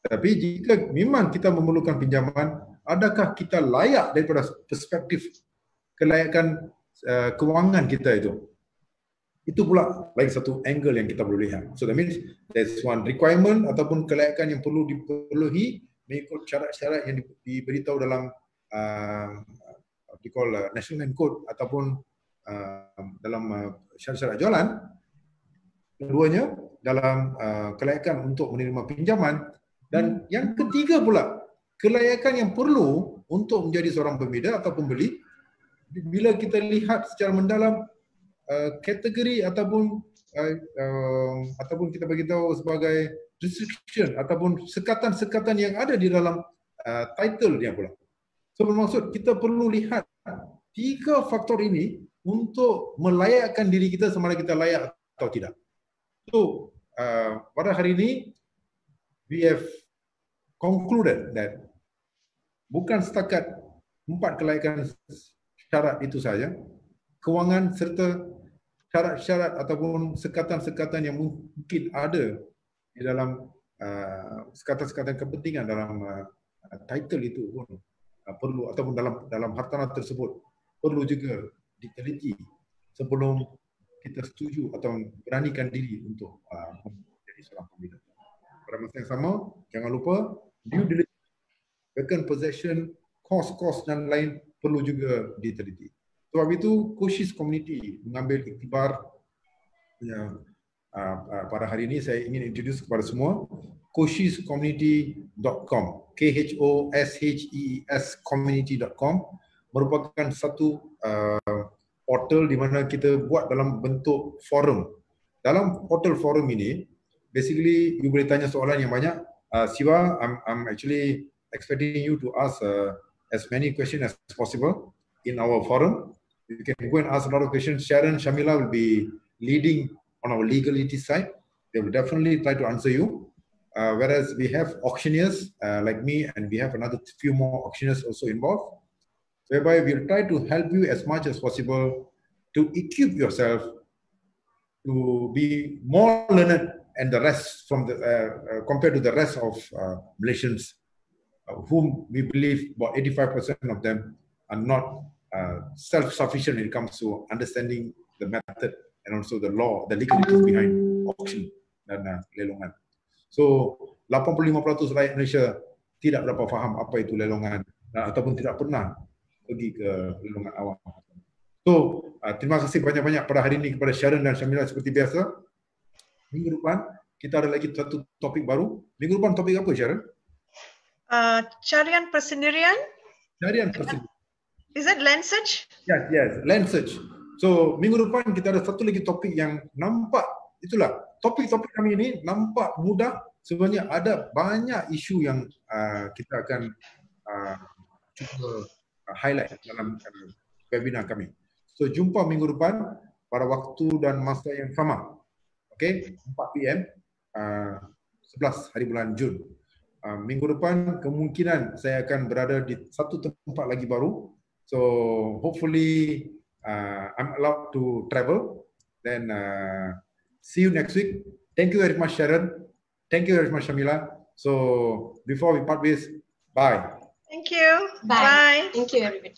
Tapi jika memang kita memerlukan pinjaman, adakah kita layak daripada perspektif kelayakan uh, kewangan kita itu? Itu pula lagi satu angle yang kita perlu lihat. So that means there's one requirement ataupun kelayakan yang perlu diperluhi mengikut syarat-syarat yang diberitahu dalam uh, what call uh, national land code ataupun uh, dalam uh, syarat-syarat jualan. Keduanya dalam uh, kelayakan untuk menerima pinjaman dan yang ketiga pula kelayakan yang perlu untuk menjadi seorang pembeda atau pembeli bila kita lihat secara mendalam Uh, kategori ataupun uh, uh, ataupun kita bagi tahu sebagai restriction ataupun sekatan-sekatan yang ada di dalam uh, title dia pula. So bermaksud kita perlu lihat tiga faktor ini untuk melayakkan diri kita sama ada kita layak atau tidak. So uh, pada hari ini we have concluded that bukan setakat empat kelayakan syarat itu saja, kewangan serta syarat-syarat ataupun sekatan-sekatan yang mungkin ada di dalam uh, sekatan-sekatan kepentingan dalam uh, title itu pun uh, perlu ataupun dalam dalam hartanah tersebut perlu juga diteliti sebelum kita setuju atau beranikan diri untuk uh, menjadi seorang pembina. Pada masa yang sama, jangan lupa due diligence, vacant possession, cost-cost dan lain perlu juga diteliti. Sebab itu Koshis Community mengambil iktibar yang uh, uh, pada hari ini saya ingin introduce kepada semua koshiscommunity.com K H O S H E S community.com merupakan satu uh, portal di mana kita buat dalam bentuk forum. Dalam portal forum ini basically you boleh tanya soalan yang banyak. Uh, Siva, I'm I'm actually expecting you to ask uh, as many questions as possible in our forum you can go and ask a lot of questions. Sharon, Shamila will be leading on our legality side. They will definitely try to answer you. Uh, whereas we have auctioneers uh, like me, and we have another few more auctioneers also involved, whereby we'll try to help you as much as possible to equip yourself to be more learned and the rest from the uh, uh compared to the rest of uh, Malaysians, uh, whom we believe about 85% of them are not uh, self-sufficient when it comes to understanding the method and also the law, the legalities behind auction dan uh, lelongan. So 85% rakyat Malaysia tidak berapa faham apa itu lelongan uh, ataupun tidak pernah pergi ke lelongan awam. So uh, terima kasih banyak-banyak pada hari ini kepada Sharon dan Syamila seperti biasa. Minggu depan kita ada lagi satu topik baru. Minggu depan topik apa Sharon? Uh, carian persendirian. Carian persendirian. Is it land search? Yes, yes, land search. So minggu depan kita ada satu lagi topik yang nampak itulah topik-topik kami ini nampak mudah sebenarnya ada banyak isu yang uh, kita akan uh, cuba uh, highlight dalam uh, webinar kami. So jumpa minggu depan pada waktu dan masa yang sama. Okay, 4 PM uh, 11 hari bulan Jun. Uh, minggu depan kemungkinan saya akan berada di satu tempat lagi baru So hopefully uh, I'm allowed to travel. Then uh, see you next week. Thank you very much, Sharon. Thank you very much, Shamila. So before we part ways, bye. Thank you. Bye. Bye. Thank you, everybody.